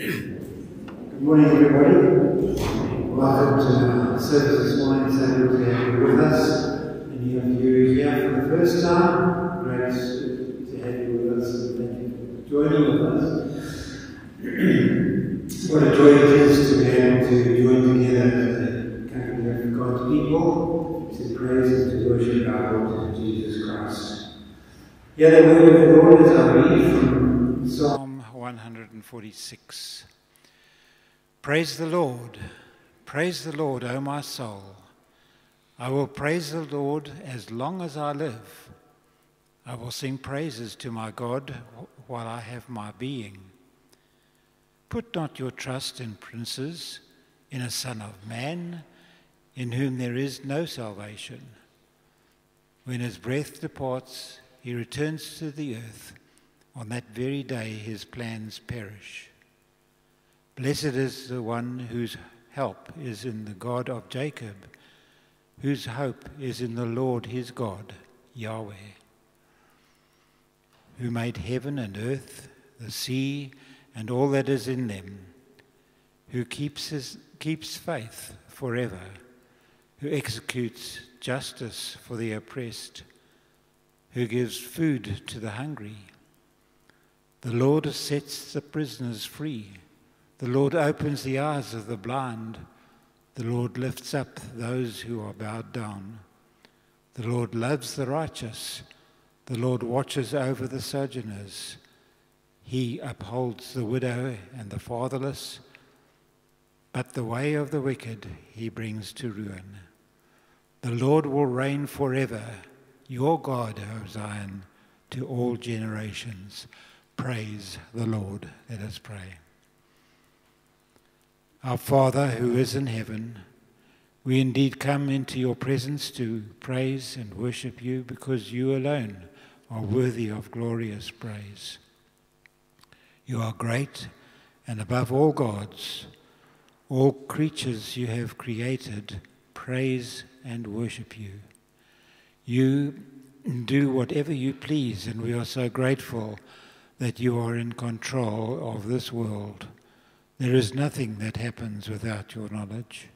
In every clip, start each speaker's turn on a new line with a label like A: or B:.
A: Good morning, everybody. Welcome to our service this morning. So good to have you with us. Any of you here for the first time, great to have you with us and thank you for joining with us. what a joy it is to be able to join together as a company of God's people to praise and to worship our Lord Jesus Christ. Yeah, the word of the Lord as I read from Psalm 146. Praise the Lord. Praise the Lord, O my soul. I will praise the Lord as long as I live. I will sing praises to my God while I have my being. Put not your trust in princes, in a son of man, in whom there is no salvation. When his breath departs, he returns to the earth. On that very day, his plans perish. Blessed is the one whose help is in the God of Jacob, whose hope is in the Lord his God, Yahweh, who made heaven and earth, the sea, and all that is in them, who keeps, his, keeps faith forever, who executes justice for the oppressed, who gives food to the hungry. The Lord sets the prisoners free. The Lord opens the eyes of the blind. The Lord lifts up those who are bowed down. The Lord loves the righteous. The Lord watches over the sojourners. He upholds the widow and the fatherless, but the way of the wicked he brings to ruin. The Lord will reign forever, your God, O Zion, to all generations. Praise the Lord. Let us pray. Our Father who is in heaven, we indeed come into your presence to praise and worship you because you alone are worthy of glorious praise. You are great and above all gods. All creatures you have created praise and worship you. You do whatever you please, and we are so grateful that you are in control of this world. There is nothing that happens without your knowledge.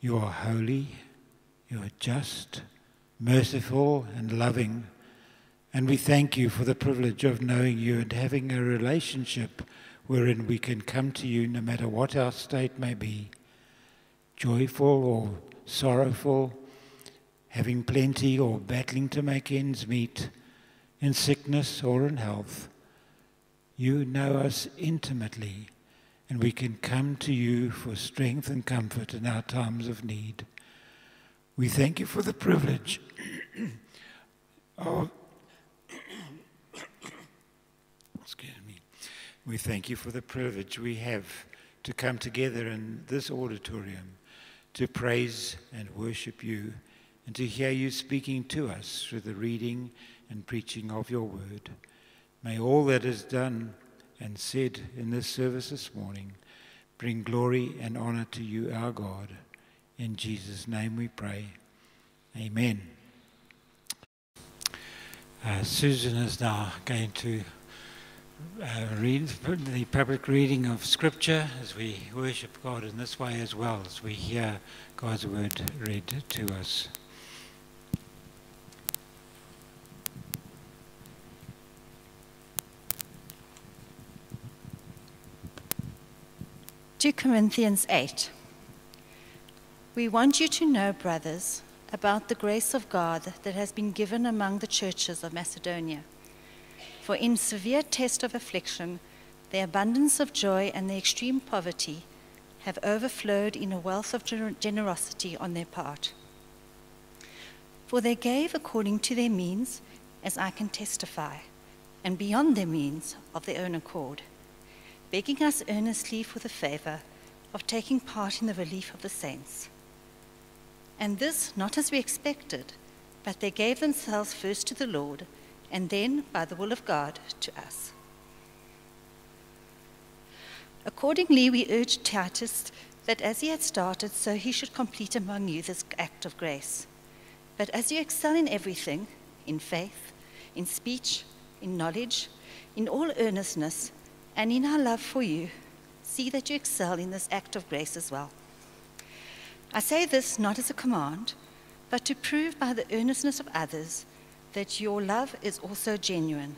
A: You are holy, you are just, merciful, and loving. And we thank you for the privilege of knowing you and having a relationship wherein we can come to you no matter what our state may be joyful or sorrowful, having plenty or battling to make ends meet, in sickness or in health. You know us intimately and we can come to you for strength and comfort in our times of need. We thank you for the privilege of. Excuse me. We thank you for the privilege we have to come together in this auditorium to praise and worship you and to hear you speaking to us through the reading and preaching of your word. May all that is done and said in this service this morning bring glory and honor to you, our God. In Jesus' name we pray. Amen. Uh, Susan is now going to uh, read the public reading of Scripture as we worship God in this way as well as we hear God's word read to us.
B: 2 Corinthians 8. We want you to know, brothers, about the grace of God that has been given among the churches of Macedonia. For in severe test of affliction, the abundance of joy and the extreme poverty have overflowed in a wealth of generosity on their part. For they gave according to their means, as I can testify, and beyond their means of their own accord begging us earnestly for the favor of taking part in the relief of the saints. And this not as we expected, but they gave themselves first to the Lord, and then, by the will of God, to us. Accordingly, we urged Titus that as he had started, so he should complete among you this act of grace. But as you excel in everything, in faith, in speech, in knowledge, in all earnestness, And in our love for you, see that you excel in this act of grace as well. I say this not as a command, but to prove by the earnestness of others that your love is also genuine.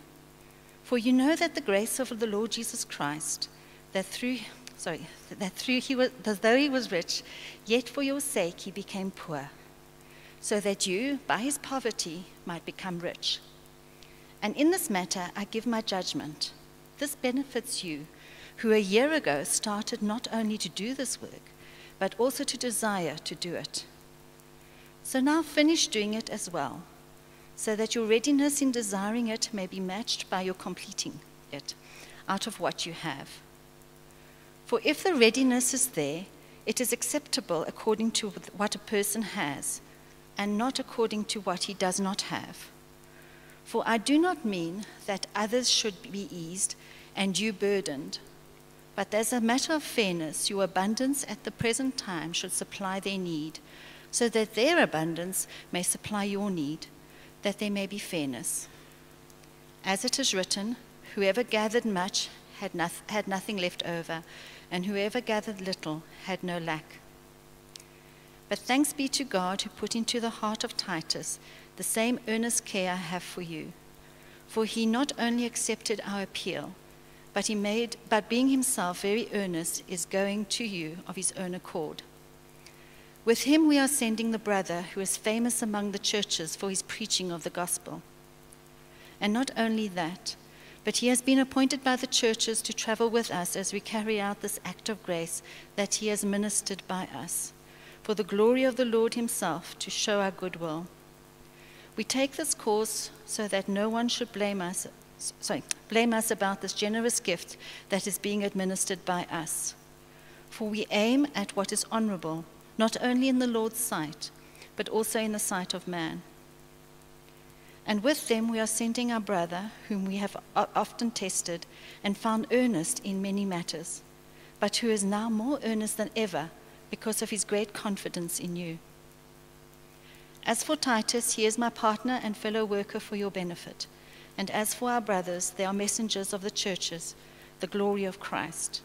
B: For you know that the grace of the Lord Jesus Christ, that through sorry, that through he was, that though he was rich, yet for your sake he became poor, so that you, by his poverty, might become rich. And in this matter I give my judgment. This benefits you, who a year ago started not only to do this work, but also to desire to do it. So now finish doing it as well, so that your readiness in desiring it may be matched by your completing it out of what you have. For if the readiness is there, it is acceptable according to what a person has, and not according to what he does not have. For I do not mean that others should be eased and you burdened, but as a matter of fairness, your abundance at the present time should supply their need, so that their abundance may supply your need, that there may be fairness. As it is written, whoever gathered much had, had nothing left over and whoever gathered little had no lack. But thanks be to God who put into the heart of Titus the same earnest care I have for you. For he not only accepted our appeal, but he made but being himself very earnest is going to you of his own accord. With him we are sending the brother who is famous among the churches for his preaching of the gospel. And not only that, but he has been appointed by the churches to travel with us as we carry out this act of grace that he has ministered by us, for the glory of the Lord himself, to show our goodwill. We take this course so that no one should blame us, sorry, blame us about this generous gift that is being administered by us. For we aim at what is honorable, not only in the Lord's sight, but also in the sight of man. And with them we are sending our brother, whom we have often tested and found earnest in many matters, but who is now more earnest than ever because of his great confidence in you. As for Titus, he is my partner and fellow worker for your benefit. And as for our brothers, they are messengers of the churches, the glory of Christ.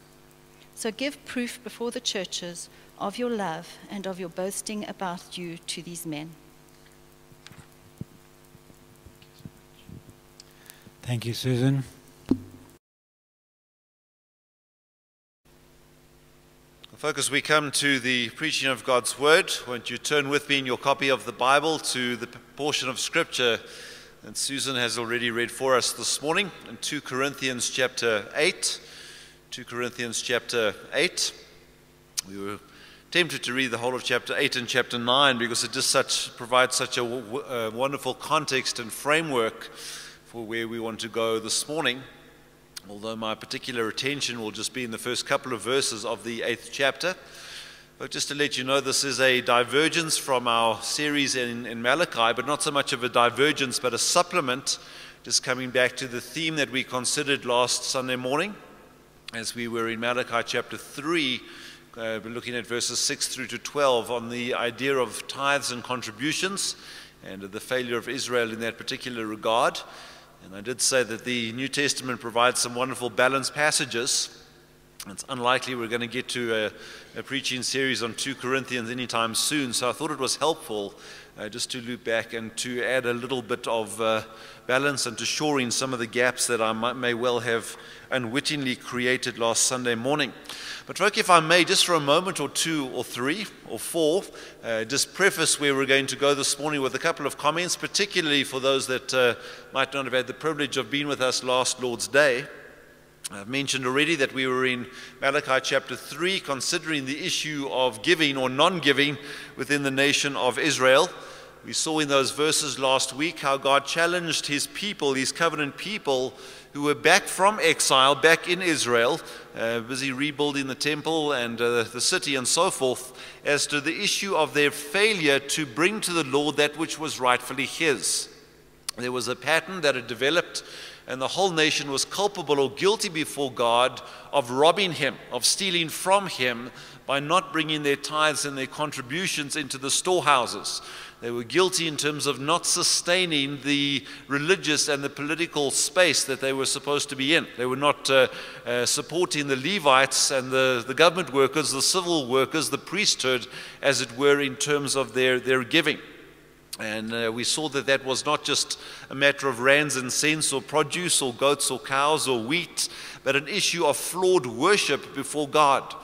B: So give proof before the churches of your love and of your boasting about you to these men.
A: Thank you, Susan.
C: Focus, we come to the preaching of God's Word. Won't you turn with me in your copy of the Bible to the portion of Scripture that Susan has already read for us this morning in 2 Corinthians chapter 8. 2 Corinthians chapter 8. We were tempted to read the whole of chapter 8 and chapter 9 because it just such, provides such a, a uh, wonderful context and framework for where we want to go this morning. Although my particular attention will just be in the first couple of verses of the eighth chapter. But just to let you know, this is a divergence from our series in, in Malachi, but not so much of a divergence, but a supplement, just coming back to the theme that we considered last Sunday morning as we were in Malachi chapter 3, uh, looking at verses 6 through to 12 on the idea of tithes and contributions and the failure of Israel in that particular regard. And I did say that the New Testament provides some wonderful balanced passages. It's unlikely we're going to get to a, a preaching series on 2 Corinthians anytime soon, so I thought it was helpful uh, just to loop back and to add a little bit of uh, balance and to shore in some of the gaps that I might, may well have unwittingly created last Sunday morning. But, folk, if I may, just for a moment or two or three or four, uh, just preface where we're going to go this morning with a couple of comments, particularly for those that uh, might not have had the privilege of being with us last Lord's Day. I've mentioned already that we were in Malachi chapter 3, considering the issue of giving or non giving within the nation of Israel. We saw in those verses last week how God challenged his people, his covenant people, who were back from exile, back in Israel, uh, busy rebuilding the temple and uh, the city and so forth, as to the issue of their failure to bring to the Lord that which was rightfully his. There was a pattern that had developed and the whole nation was culpable or guilty before God of robbing him, of stealing from him by not bringing their tithes and their contributions into the storehouses. They were guilty in terms of not sustaining the religious and the political space that they were supposed to be in. They were not uh, uh, supporting the Levites and the, the government workers, the civil workers, the priesthood, as it were, in terms of their, their giving. And uh, we saw that that was not just a matter of rands and cents or produce or goats or cows or wheat, but an issue of flawed worship before God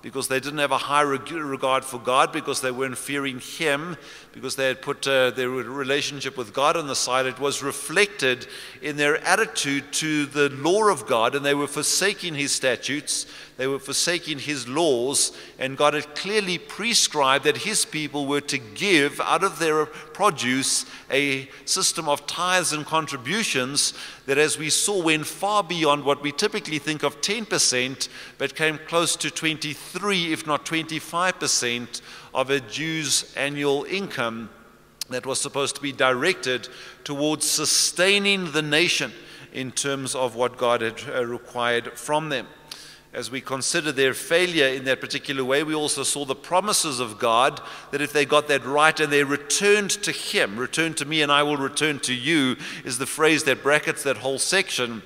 C: because they didn't have a high regard for God, because they weren't fearing Him, because they had put uh, their relationship with God on the side. It was reflected in their attitude to the law of God, and they were forsaking His statutes, they were forsaking His laws, and God had clearly prescribed that His people were to give out of their produce a system of tithes and contributions that, as we saw, went far beyond what we typically think of 10%, but came close to 23, if not 25%, of a Jew's annual income that was supposed to be directed towards sustaining the nation in terms of what God had uh, required from them as we consider their failure in that particular way, we also saw the promises of God that if they got that right and they returned to Him, return to me and I will return to you, is the phrase that brackets that whole section.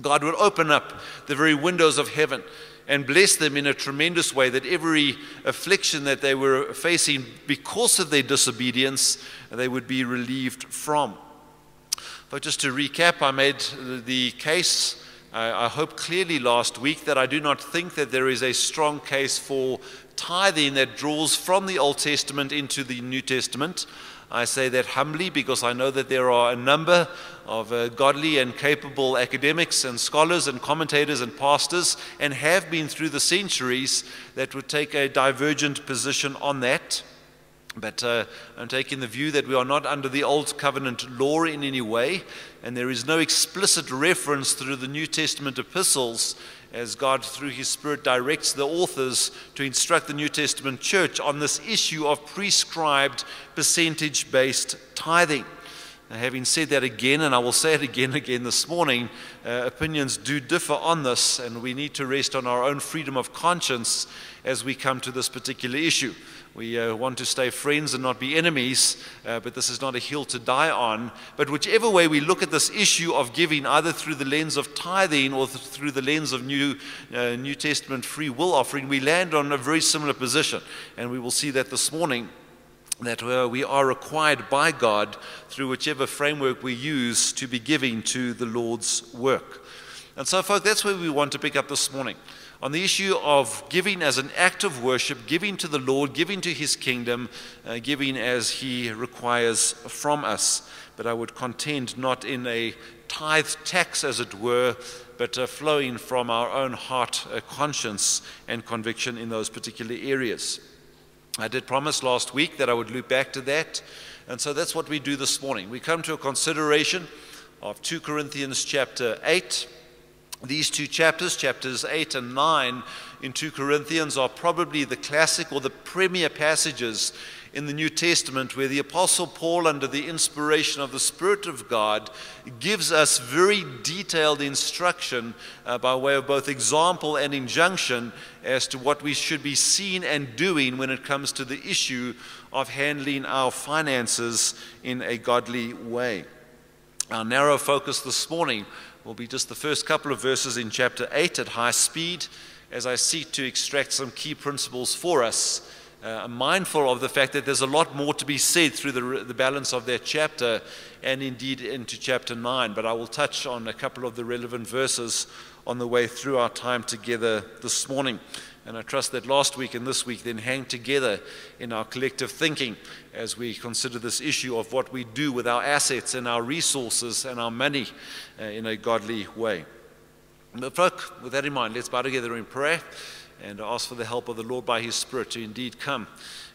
C: God would open up the very windows of heaven and bless them in a tremendous way, that every affliction that they were facing because of their disobedience, they would be relieved from. But just to recap, I made the case uh, I hope clearly last week that I do not think that there is a strong case for tithing that draws from the Old Testament into the New Testament. I say that humbly because I know that there are a number of uh, godly and capable academics and scholars and commentators and pastors, and have been through the centuries, that would take a divergent position on that. But uh, I'm taking the view that we are not under the Old Covenant law in any way, and there is no explicit reference through the New Testament epistles as God, through His Spirit, directs the authors to instruct the New Testament church on this issue of prescribed percentage based tithing. Now, having said that again, and I will say it again again this morning, uh, opinions do differ on this, and we need to rest on our own freedom of conscience as we come to this particular issue. We uh, want to stay friends and not be enemies, uh, but this is not a hill to die on. But whichever way we look at this issue of giving, either through the lens of tithing or th- through the lens of New, uh, New Testament free will offering, we land on a very similar position. And we will see that this morning that uh, we are required by God through whichever framework we use to be giving to the Lord's work. And so, folks, that's where we want to pick up this morning on the issue of giving as an act of worship, giving to the Lord, giving to His kingdom, uh, giving as He requires from us. But I would contend not in a tithe tax, as it were, but uh, flowing from our own heart, uh, conscience, and conviction in those particular areas. I did promise last week that I would loop back to that, and so that's what we do this morning. We come to a consideration of 2 Corinthians chapter 8 these two chapters, chapters 8 and 9 in 2 Corinthians, are probably the classic or the premier passages in the New Testament where the Apostle Paul, under the inspiration of the Spirit of God, gives us very detailed instruction uh, by way of both example and injunction as to what we should be seeing and doing when it comes to the issue of handling our finances in a godly way. Our narrow focus this morning will be just the first couple of verses in chapter 8 at high speed as I seek to extract some key principles for us. Uh, I'm mindful of the fact that there's a lot more to be said through the, the balance of that chapter and indeed into chapter 9, but I will touch on a couple of the relevant verses on the way through our time together this morning. And I trust that last week and this week then hang together in our collective thinking as we consider this issue of what we do with our assets and our resources and our money uh, in a godly way. But, folk, with that in mind, let's bow together in prayer and ask for the help of the Lord by His Spirit to indeed come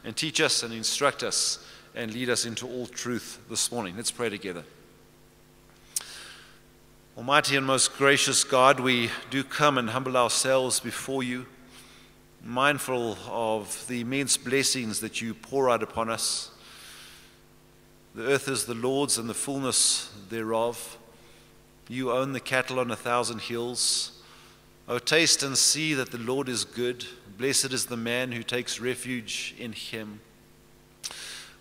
C: and teach us and instruct us and lead us into all truth this morning. Let's pray together. Almighty and most gracious God, we do come and humble ourselves before you mindful of the immense blessings that you pour out upon us. The earth is the Lord's and the fullness thereof. You own the cattle on a thousand hills. O taste and see that the Lord is good. Blessed is the man who takes refuge in him.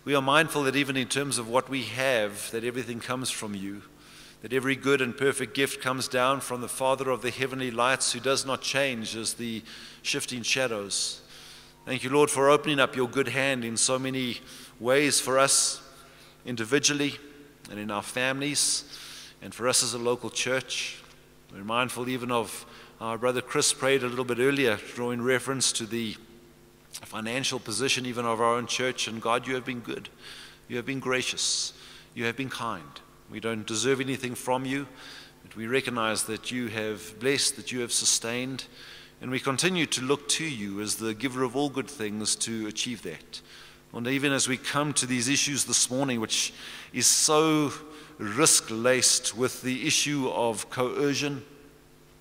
C: We are mindful that even in terms of what we have, that everything comes from you, that every good and perfect gift comes down from the Father of the heavenly lights who does not change as the shifting shadows. Thank you, Lord, for opening up your good hand in so many ways for us individually and in our families and for us as a local church. We're mindful even of our brother Chris prayed a little bit earlier, drawing reference to the financial position even of our own church. And God, you have been good. You have been gracious. You have been kind. We don't deserve anything from you, but we recognize that you have blessed, that you have sustained, and we continue to look to you as the giver of all good things to achieve that. And even as we come to these issues this morning, which is so risk laced with the issue of coercion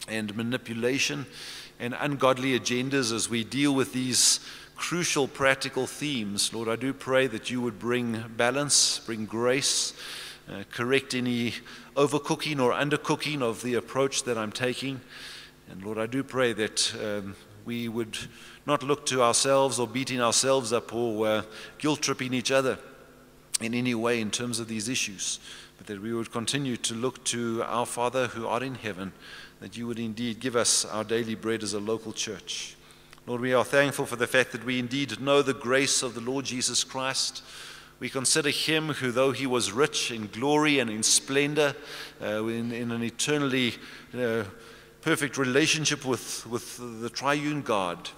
C: and manipulation and ungodly agendas as we deal with these crucial practical themes, Lord, I do pray that you would bring balance, bring grace, uh, correct any overcooking or undercooking of the approach that I'm taking. And Lord, I do pray that um, we would not look to ourselves or beating ourselves up or uh, guilt tripping each other in any way in terms of these issues, but that we would continue to look to our Father who art in heaven, that you would indeed give us our daily bread as a local church. Lord, we are thankful for the fact that we indeed know the grace of the Lord Jesus Christ. We consider him who, though he was rich in glory and in splendor, uh, in, in, an eternally perfect relationship with, with the triune God,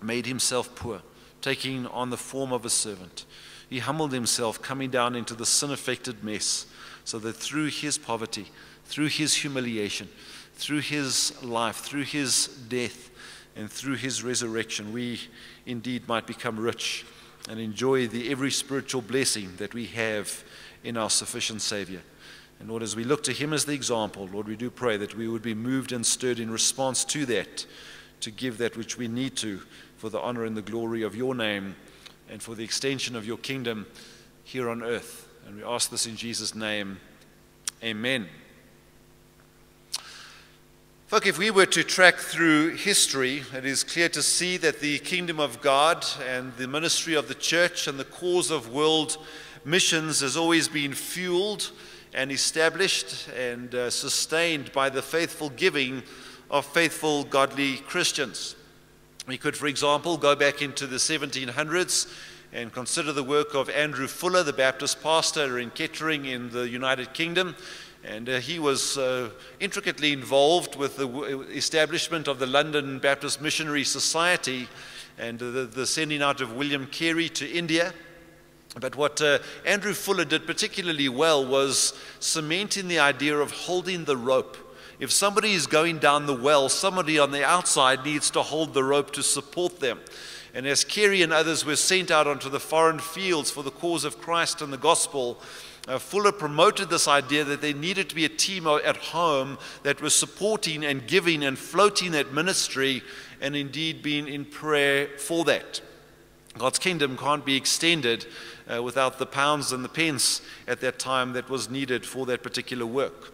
C: made himself poor, taking on the form of a servant. He humbled himself, coming down into the sin affected mess, so that through his poverty, through his humiliation, through his life, through his death, and through his resurrection, we indeed might become rich and enjoy the every spiritual blessing that we have in our sufficient Savior. And Lord, as we look to Him as the example, Lord, we do pray that we would be moved and stirred in response to that, to give that which we need to for the honor and the glory of your name and for the extension of your kingdom here on earth. And we ask this in Jesus' name. Amen. Folk, if we were to track through history, it is clear to see that the kingdom of God and the ministry of the church and the cause of world missions has always been fueled and established and uh, sustained by the faithful giving of faithful, godly Christians. We could, for example, go back into the 1700s and consider the work of Andrew Fuller, the Baptist pastor in Kettering in the United Kingdom, and uh, he was uh, intricately involved with the establishment of the London Baptist Missionary Society and the, the sending out of William Carey to India. But what uh, Andrew Fuller did particularly well was cementing the idea of holding the rope. If somebody is going down the well, somebody on the outside needs to hold the rope to support them. And as Carey and others were sent out onto the foreign fields for the cause of Christ and the gospel, uh, Fuller promoted this idea that there needed to be a team at home that was supporting and giving and floating that ministry and indeed being in prayer for that. God's kingdom can't be extended uh, without the pounds and the pence at that time that was needed for that particular work.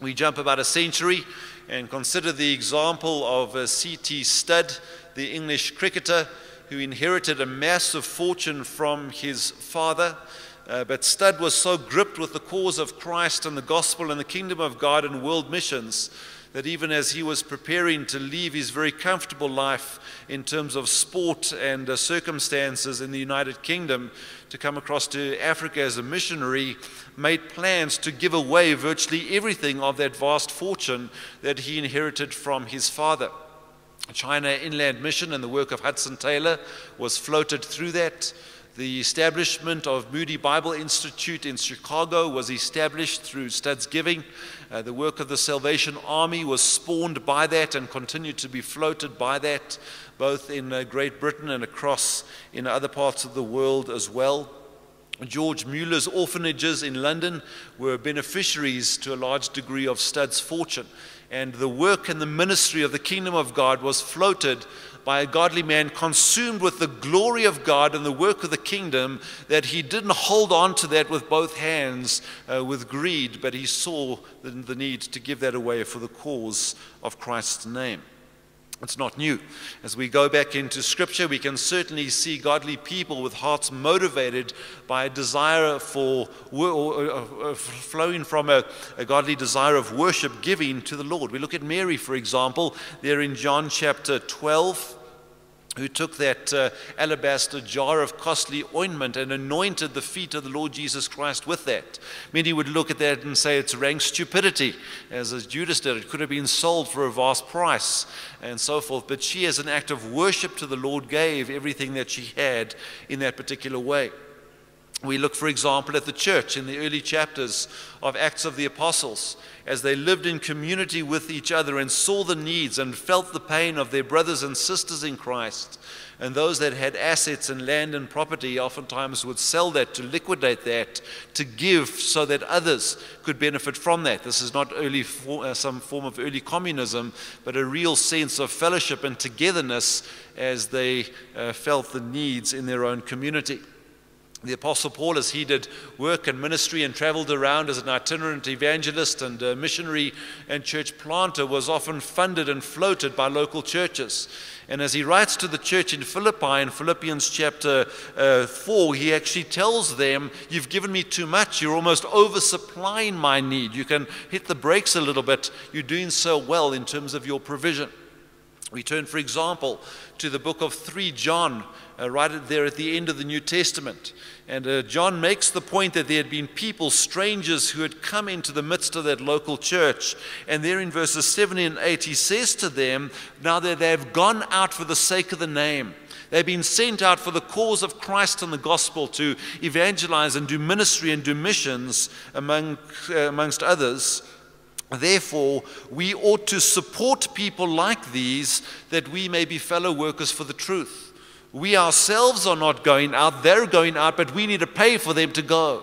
C: We jump about a century and consider the example of uh, C.T. Studd, the English cricketer who inherited a massive fortune from his father. Uh, but Studd was so gripped with the cause of Christ and the gospel and the kingdom of God and world missions that even as he was preparing to leave his very comfortable life in terms of sport and uh, circumstances in the United Kingdom to come across to Africa as a missionary, made plans to give away virtually everything of that vast fortune that he inherited from his father. China Inland Mission and the work of Hudson Taylor was floated through that. The establishment of Moody Bible Institute in Chicago was established through Studd's giving. Uh, the work of the Salvation Army was spawned by that and continued to be floated by that, both in uh, Great Britain and across in other parts of the world as well. George Mueller's orphanages in London were beneficiaries to a large degree of Studd's fortune. And the work and the ministry of the kingdom of God was floated by a godly man consumed with the glory of God and the work of the kingdom that he didn't hold on to that with both hands uh, with greed, but he saw the, the need to give that away for the cause of Christ's name. It's not new. As we go back into Scripture, we can certainly see godly people with hearts motivated by a desire for, or, flowing from a, a godly desire of worship, giving to the Lord. We look at Mary, for example, there in John chapter 12 who took that uh, alabaster jar of costly ointment and anointed the feet of the Lord Jesus Christ with that. Many would look at that and say it's rank stupidity, as, as Judas did. It could have been sold for a vast price and so forth. But she, as an act of worship to the Lord, gave everything that she had in that particular way. We look, for example, at the church in the early chapters of Acts of the Apostles as they lived in community with each other and saw the needs and felt the pain of their brothers and sisters in Christ. And those that had assets and land and property oftentimes would sell that to liquidate that, to give so that others could benefit from that. This is not early uh, some form of early communism, but a real sense of fellowship and togetherness as they uh, felt the needs in their own community. The Apostle Paul, as he did work and ministry and traveled around as an itinerant evangelist and missionary and church planter, was often funded and floated by local churches. And as he writes to the church in Philippi in Philippians chapter uh, 4, he actually tells them, You've given me too much. You're almost oversupplying my need. You can hit the brakes a little bit. You're doing so well in terms of your provision. We turn, for example, to the book of 3 John, uh, right there at the end of the New Testament. And uh, John makes the point that there had been people, strangers, who had come into the midst of that local church. And there in verses 7 and 8, he says to them, Now that they have gone out for the sake of the name, they've been sent out for the cause of Christ and the gospel to evangelize and do ministry and do missions among, uh, amongst others. Therefore, we ought to support people like these that we may be fellow workers for the truth. We ourselves are not going out, they're going out, but we need to pay for them to go.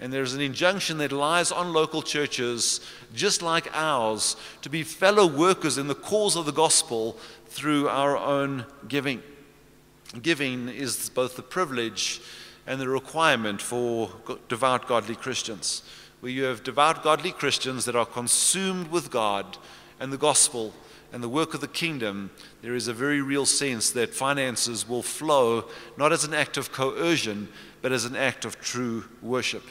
C: And there's an injunction that lies on local churches, just like ours, to be fellow workers in the cause of the gospel through our own giving. Giving is both the privilege and the requirement for devout, godly Christians. Where you have devout, godly Christians that are consumed with God and the gospel and the work of the kingdom, there is a very real sense that finances will flow not as an act of coercion, but as an act of true worship.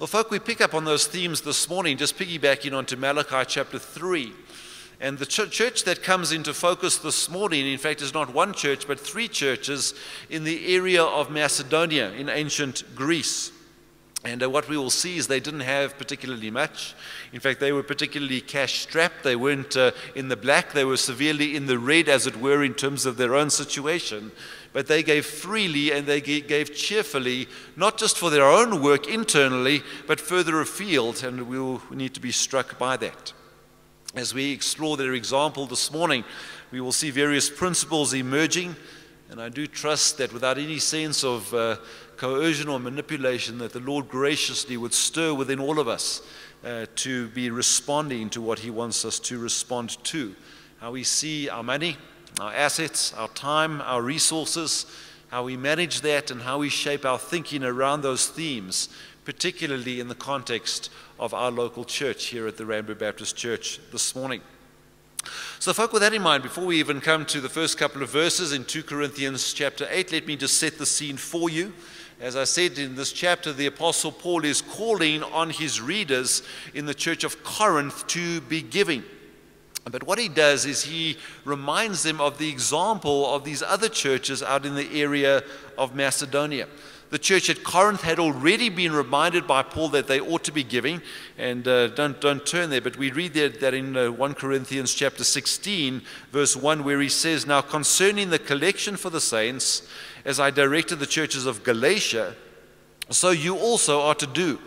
C: Well, folk, we pick up on those themes this morning, just piggybacking onto Malachi chapter 3. And the ch- church that comes into focus this morning, in fact, is not one church, but three churches in the area of Macedonia in ancient Greece. And uh, what we will see is they didn't have particularly much. In fact, they were particularly cash strapped. They weren't uh, in the black, they were severely in the red, as it were, in terms of their own situation. But they gave freely and they gave cheerfully, not just for their own work internally, but further afield. And we will need to be struck by that. As we explore their example this morning, we will see various principles emerging. And I do trust that without any sense of uh, coercion or manipulation, that the Lord graciously would stir within all of us uh, to be responding to what He wants us to respond to. How we see our money, our assets, our time, our resources, how we manage that, and how we shape our thinking around those themes, particularly in the context of our local church here at the Randburg Baptist Church this morning. So, folk, with that in mind, before we even come to the first couple of verses in 2 Corinthians chapter 8, let me just set the scene for you. As I said in this chapter, the Apostle Paul is calling on his readers in the church of Corinth to be giving. But what he does is he reminds them of the example of these other churches out in the area of Macedonia. The church at Corinth had already been reminded by Paul that they ought to be giving, and uh, don't, don't turn there, but we read that, that in uh, 1 Corinthians chapter 16, verse 1, where he says, Now concerning the collection for the saints, as I directed the churches of Galatia, so you also are to do.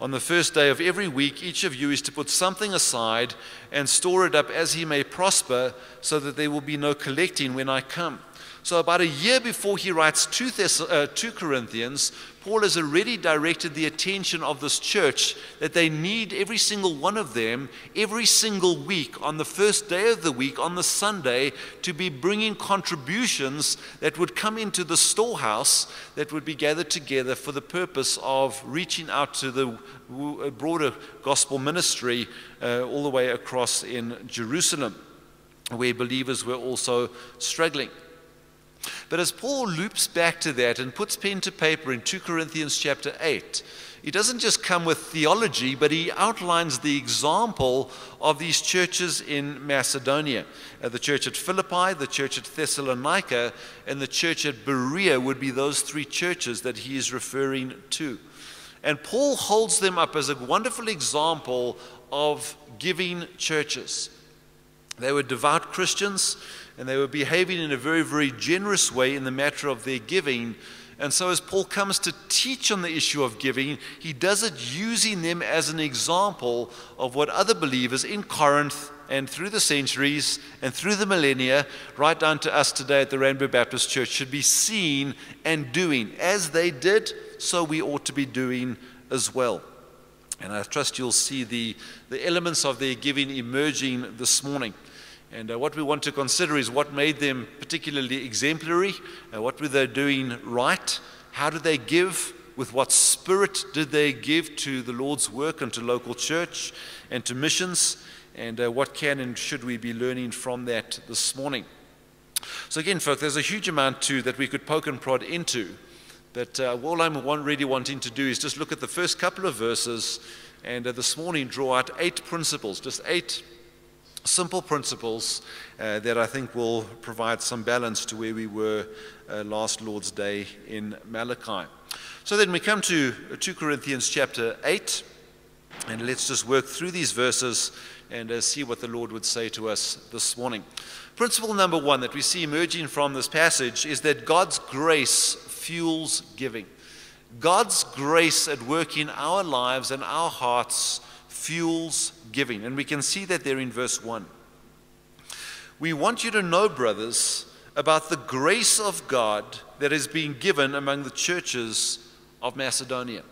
C: On the first day of every week, each of you is to put something aside and store it up as he may prosper, so that there will be no collecting when I come. So, about a year before he writes 2, Thess- uh, 2 Corinthians, Paul has already directed the attention of this church that they need every single one of them, every single week, on the first day of the week, on the Sunday, to be bringing contributions that would come into the storehouse that would be gathered together for the purpose of reaching out to the uh, broader gospel ministry uh, all the way across in Jerusalem, where believers were also struggling. But as Paul loops back to that and puts pen to paper in 2 Corinthians chapter 8, he doesn't just come with theology, but he outlines the example of these churches in Macedonia. Uh, the church at Philippi, the church at Thessalonica, and the church at Berea would be those three churches that he is referring to. And Paul holds them up as a wonderful example of giving churches. They were devout Christians and they were behaving in a very, very generous way in the matter of their giving. And so, as Paul comes to teach on the issue of giving, he does it using them as an example of what other believers in Corinth and through the centuries and through the millennia, right down to us today at the Randburg Baptist Church, should be seen and doing. As they did, so we ought to be doing as well. And I trust you'll see the, the elements of their giving emerging this morning. And uh, what we want to consider is what made them particularly exemplary, uh, what were they doing right, how did they give, with what spirit did they give to the Lord's work and to local church and to missions, and uh, what can and should we be learning from that this morning. So, again, folks, there's a huge amount too that we could poke and prod into. But uh, all I'm really wanting to do is just look at the first couple of verses and uh, this morning draw out eight principles, just eight simple principles uh, that I think will provide some balance to where we were uh, last Lord's Day in Malachi. So then we come to 2 Corinthians chapter 8, and let's just work through these verses and uh, see what the Lord would say to us this morning. Principle number one that we see emerging from this passage is that God's grace fuels giving. God's grace at work in our lives and our hearts fuels giving. And we can see that there in verse 1. We want you to know, brothers, about the grace of God that is being given among the churches of Macedonia.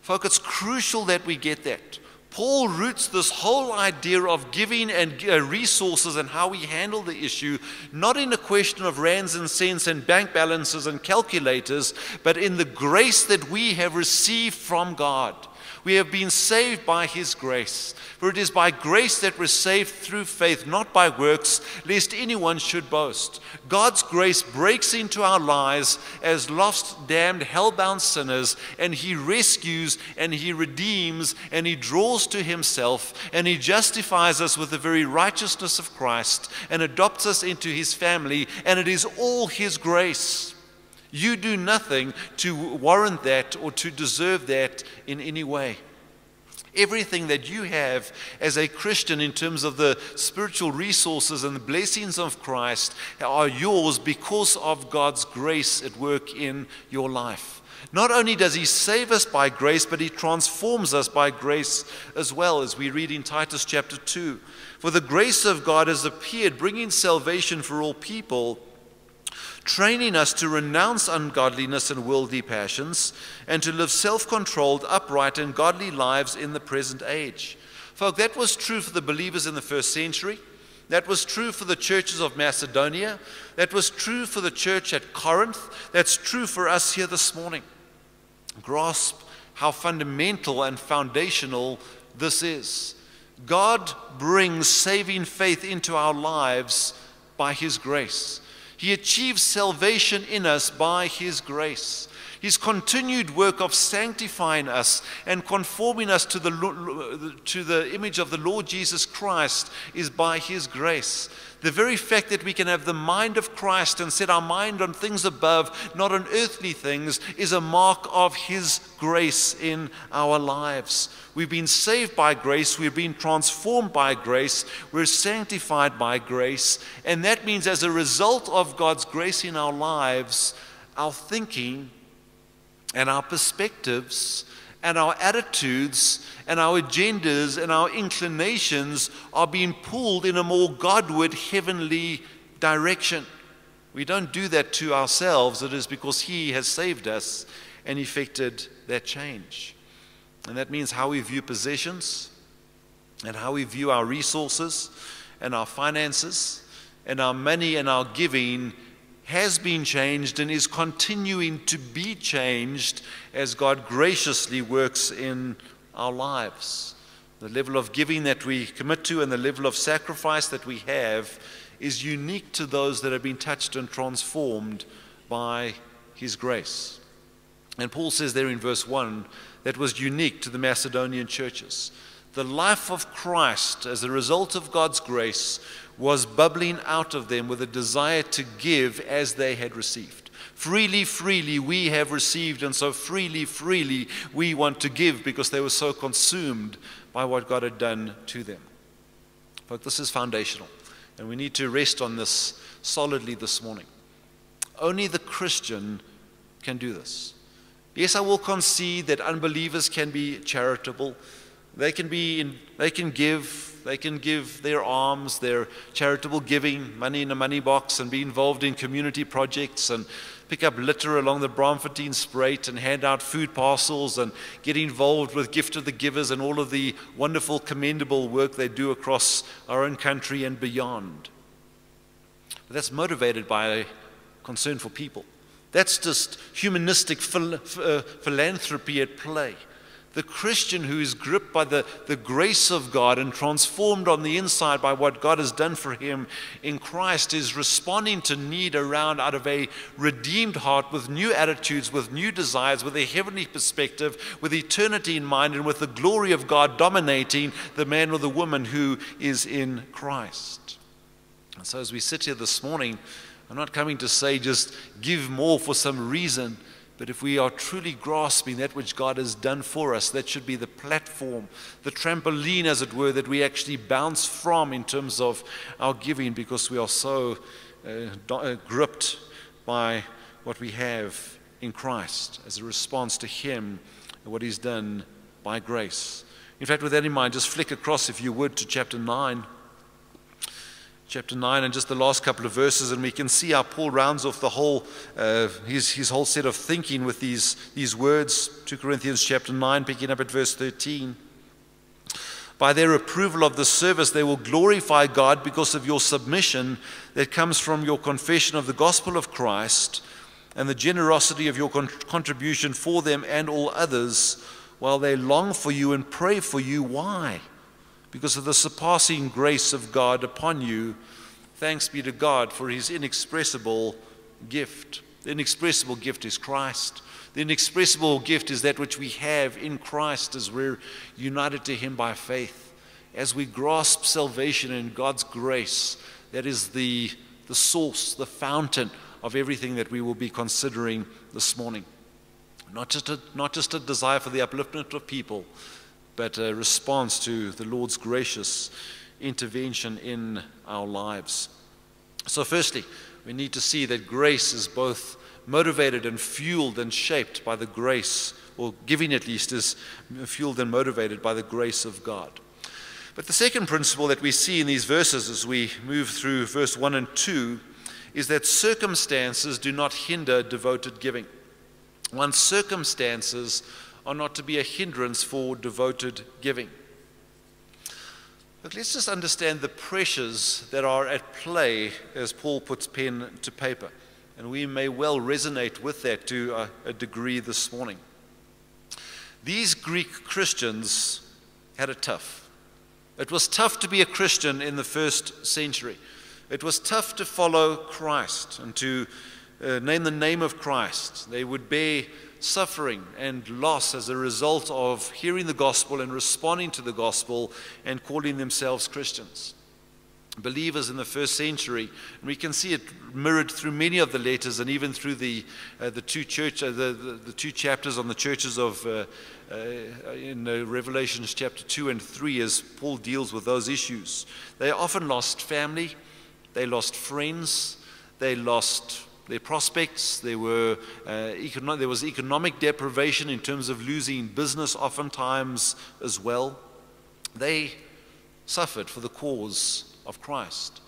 C: Folks, it's crucial that we get that. Paul roots this whole idea of giving and uh, resources and how we handle the issue not in a question of rands and cents and bank balances and calculators, but in the grace that we have received from God. We have been saved by his grace. For it is by grace that we're saved through faith, not by works, lest anyone should boast. God's grace breaks into our lives as lost, damned, hell-bound sinners, and he rescues and he redeems and he draws to himself and he justifies us with the very righteousness of Christ and adopts us into his family, and it is all his grace. You do nothing to warrant that or to deserve that in any way. Everything that you have as a Christian in terms of the spiritual resources and the blessings of Christ are yours because of God's grace at work in your life. Not only does He save us by grace, but He transforms us by grace as well, as we read in Titus chapter 2. For the grace of God has appeared, bringing salvation for all people training us to renounce ungodliness and worldly passions and to live self controlled, upright, and godly lives in the present age. Folk, that was true for the believers in the first century. That was true for the churches of Macedonia. That was true for the church at Corinth. That's true for us here this morning. Grasp how fundamental and foundational this is. God brings saving faith into our lives by His grace. He achieves salvation in us by His grace. His continued work of sanctifying us and conforming us to the, to the image of the Lord Jesus Christ is by His grace. The very fact that we can have the mind of Christ and set our mind on things above, not on earthly things, is a mark of His grace in our lives. We've been saved by grace, we've been transformed by grace, we're sanctified by grace, and that means as a result of God's grace in our lives, our thinking and our perspectives and our attitudes and our agendas and our inclinations are being pulled in a more Godward, heavenly direction. We don't do that to ourselves, it is because He has saved us and effected that change. And that means how we view possessions and how we view our resources and our finances and our money and our giving has been changed and is continuing to be changed as God graciously works in our lives. The level of giving that we commit to and the level of sacrifice that we have is unique to those that have been touched and transformed by His grace. And Paul says there in verse 1 that was unique to the Macedonian churches. The life of Christ, as a result of God's grace, was bubbling out of them with a desire to give as they had received. Freely, freely we have received, and so freely, freely we want to give because they were so consumed by what God had done to them. But this is foundational, and we need to rest on this solidly this morning. Only the Christian can do this. Yes, I will concede that unbelievers can be charitable. They can be in, they can give, they can give their alms, their charitable giving, money in a money box, and be involved in community projects and pick up litter along the Braamfontein Spruit and hand out food parcels and get involved with Gift of the Givers and all of the wonderful, commendable work they do across our own country and beyond. But that's motivated by a concern for people. That's just humanistic phil- uh, philanthropy at play. The Christian who is gripped by the, the grace of God and transformed on the inside by what God has done for him in Christ is responding to need around out of a redeemed heart with new attitudes, with new desires, with a heavenly perspective, with eternity in mind, and with the glory of God dominating the man or the woman who is in Christ. And so as we sit here this morning, I'm not coming to say just give more for some reason. But if we are truly grasping that which God has done for us, that should be the platform, the trampoline, as it were, that we actually bounce from in terms of our giving because we are so uh, uh, gripped by what we have in Christ as a response to Him and what He's done by grace. In fact, with that in mind, just flick across, if you would, to chapter 9 chapter 9 and just the last couple of verses, and we can see how Paul rounds off the whole, uh, his, his whole set of thinking with these, these words. 2 Corinthians chapter 9, picking up at verse 13. By their approval of the service, they will glorify God because of your submission that comes from your confession of the gospel of Christ and the generosity of your con- contribution for them and all others, while they long for you and pray for you. Why? Because of the surpassing grace of God upon you. Thanks be to God for his inexpressible gift. The inexpressible gift is Christ. The inexpressible gift is that which we have in Christ as we're united to him by faith. As we grasp salvation in God's grace, that is the, the source, the fountain of everything that we will be considering this morning. Not just a, not just a desire for the upliftment of people, but a response to the Lord's gracious intervention in our lives. So, firstly, we need to see that grace is both motivated and fueled and shaped by the grace, or giving at least is fueled and motivated by the grace of God. But the second principle that we see in these verses as we move through verse 1 and 2 is that circumstances do not hinder devoted giving. One's circumstances are not to be a hindrance for devoted giving. But let's just understand the pressures that are at play as Paul puts pen to paper. And we may well resonate with that to a, a degree this morning. These Greek Christians had it tough. It was tough to be a Christian in the first century. It was tough to follow Christ and to uh, name the name of Christ. They would bear suffering and loss as a result of hearing the gospel and responding to the gospel and calling themselves Christians. Believers in the first century, and we can see it mirrored through many of the letters and even through the, uh, the, two, church, uh, the, the, the, two chapters on the churches of uh, uh in uh, Revelations chapter 2 and 3 as Paul deals with those issues. They often lost family, they lost friends, they lost their prospects. There, were, uh, econo- there was economic deprivation in terms of losing business, oftentimes as well. They suffered for the cause of Christ.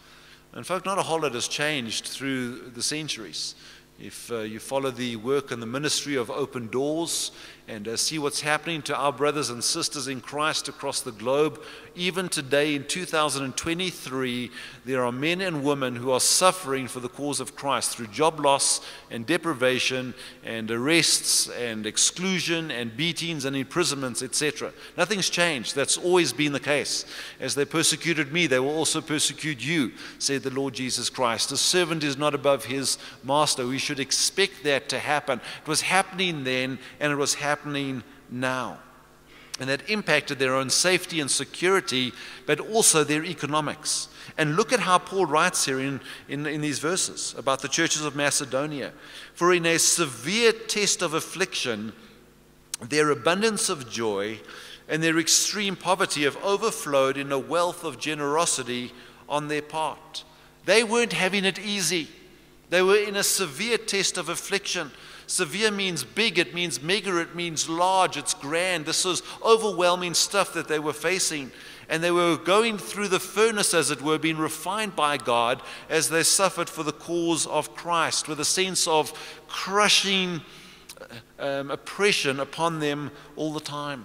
C: In fact, not a whole lot has changed through the centuries. If uh, you follow the work and the ministry of Open Doors and uh, see what's happening to our brothers and sisters in Christ across the globe, even today in 2023, there are men and women who are suffering for the cause of Christ through job loss and deprivation and arrests and exclusion and beatings and imprisonments, etc. Nothing's changed. That's always been the case. As they persecuted me, they will also persecute you, said the Lord Jesus Christ. A servant is not above his master. We should expect that to happen. It was happening then, and it was happening now and that impacted their own safety and security, but also their economics. And look at how Paul writes here in, in, in, these verses about the churches of Macedonia. For in a severe test of affliction, their abundance of joy and their extreme poverty have overflowed in a wealth of generosity on their part. They weren't having it easy, they were in a severe test of affliction. Severe means big, it means mega, it means large, it's grand. This was overwhelming stuff that they were facing. And they were going through the furnace, as it were, being refined by God as they suffered for the cause of Christ, with a sense of crushing um, oppression upon them all the time.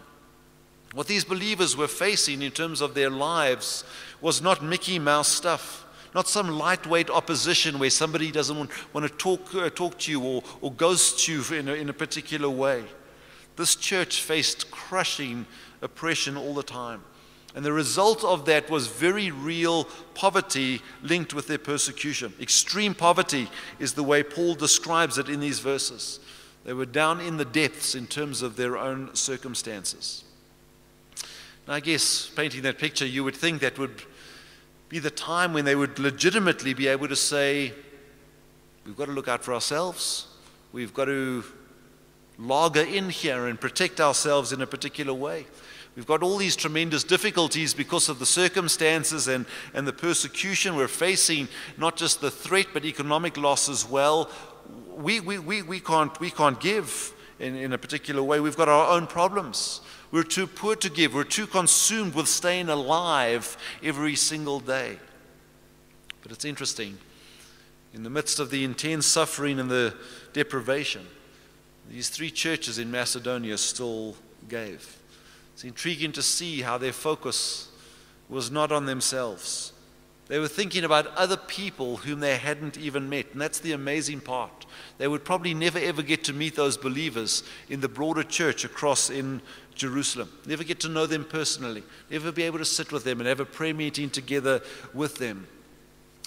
C: What these believers were facing in terms of their lives was not Mickey Mouse stuff not some lightweight opposition where somebody doesn't want, want to talk, uh, talk to you or, or ghost you in a, in a particular way. This church faced crushing oppression all the time. And the result of that was very real poverty linked with their persecution. Extreme poverty is the way Paul describes it in these verses. They were down in the depths in terms of their own circumstances. Now, I guess painting that picture, you would think that would be the time when they would legitimately be able to say, we've got to look out for ourselves, we've got to laager in here and protect ourselves in a particular way. We've got all these tremendous difficulties because of the circumstances and, and the persecution we're facing, not just the threat, but economic loss as well. We, we, we, we, can't, we can't give in, in a particular way. We've got our own problems. We're too poor to give. We're too consumed with staying alive every single day. But it's interesting. In the midst of the intense suffering and the deprivation, these three churches in Macedonia still gave. It's intriguing to see how their focus was not on themselves. They were thinking about other people whom they hadn't even met. And that's the amazing part. They would probably never ever get to meet those believers in the broader church across in Jerusalem. Never get to know them personally. Never be able to sit with them and have a prayer meeting together with them.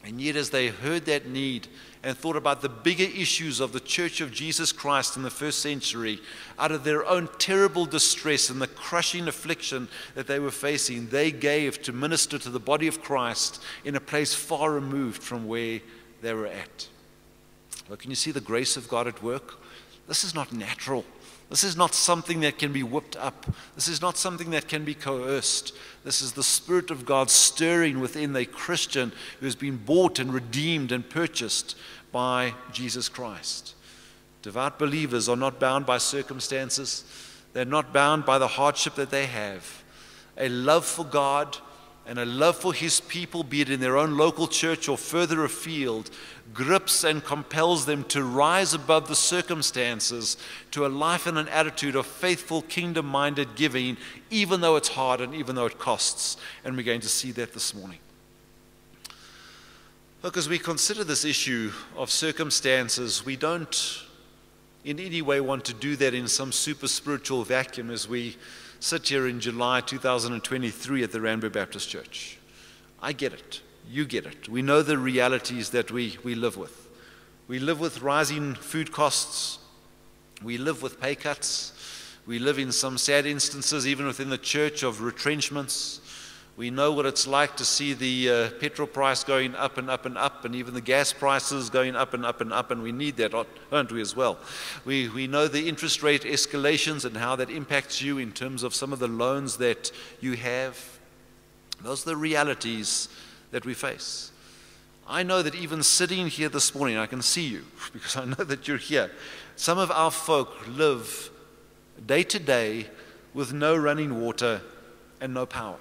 C: And yet, as they heard that need and thought about the bigger issues of the Church of Jesus Christ in the first century, out of their own terrible distress and the crushing affliction that they were facing, they gave to minister to the body of Christ in a place far removed from where they were at. Well, can you see the grace of God at work? This is not natural. This is not something that can be whipped up. This is not something that can be coerced. This is the Spirit of God stirring within a Christian who has been bought and redeemed and purchased by Jesus Christ. Devout believers are not bound by circumstances, they're not bound by the hardship that they have. A love for God and a love for His people, be it in their own local church or further afield, grips and compels them to rise above the circumstances to a life and an attitude of faithful, kingdom minded giving, even though it's hard and even though it costs. And we're going to see that this morning. Look, as we consider this issue of circumstances, we don't in any way want to do that in some super spiritual vacuum as we sit here in July 2023 at the Randburg Baptist Church. I get it. You get it. We know the realities that we, we live with. We live with rising food costs. We live with pay cuts. We live in some sad instances, even within the church, of retrenchments. We know what it's like to see the uh, petrol price going up and up and up, and even the gas prices going up and up and up, and we need that, don't we, as well? We, we know the interest rate escalations and how that impacts you in terms of some of the loans that you have. Those are the realities that we face. I know that even sitting here this morning, I can see you because I know that you're here. Some of our folk live day to day with no running water and no power.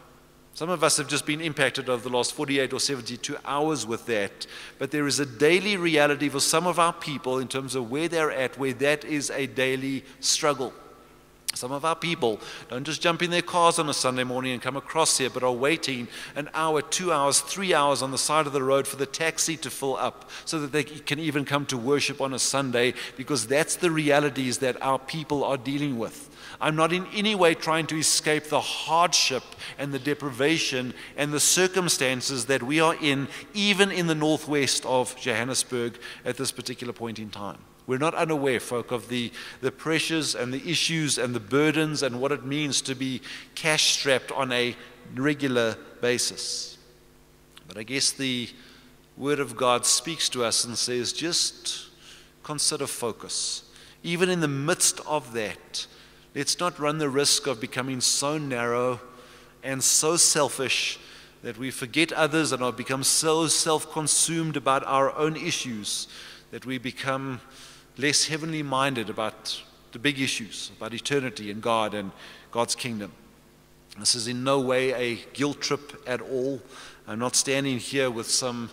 C: Some of us have just been impacted over the last 48 or 72 hours with that. But there is a daily reality for some of our people in terms of where they're at, where that is a daily struggle. Some of our people don't just jump in their cars on a Sunday morning and come across here, but are waiting an hour, two hours, three hours on the side of the road for the taxi to fill up so that they can even come to worship on a Sunday because that's the realities that our people are dealing with. I'm not in any way trying to escape the hardship and the deprivation and the circumstances that we are in, even in the northwest of Johannesburg at this particular point in time. We're not unaware, folk, of the, the pressures and the issues and the burdens and what it means to be cash strapped on a regular basis. But I guess the Word of God speaks to us and says, just consider focus. Even in the midst of that, let's not run the risk of becoming so narrow and so selfish that we forget others and become so self consumed about our own issues that we become less heavenly minded about the big issues, about eternity and God and God's kingdom. This is in no way a guilt trip at all. I'm not standing here with some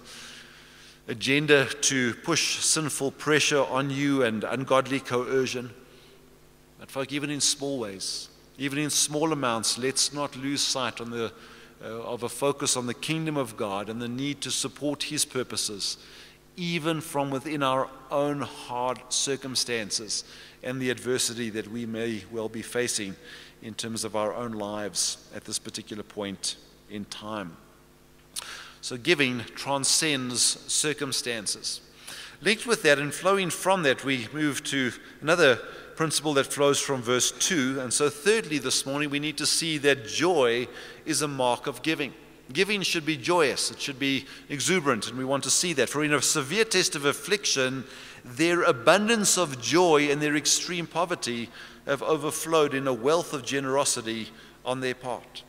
C: agenda to push sinful pressure on you and ungodly coercion. But, folk, even in small ways, even in small amounts, let's not lose sight on the, uh, of a focus on the kingdom of God and the need to support His purposes even from within our own hard circumstances and the adversity that we may well be facing in terms of our own lives at this particular point in time. So, giving transcends circumstances. Linked with that and flowing from that, we move to another principle that flows from verse 2. And so, thirdly, this morning, we need to see that joy is a mark of giving. Giving should be joyous, it should be exuberant, and we want to see that. For in a severe test of affliction, their abundance of joy and their extreme poverty have overflowed in a wealth of generosity on their part.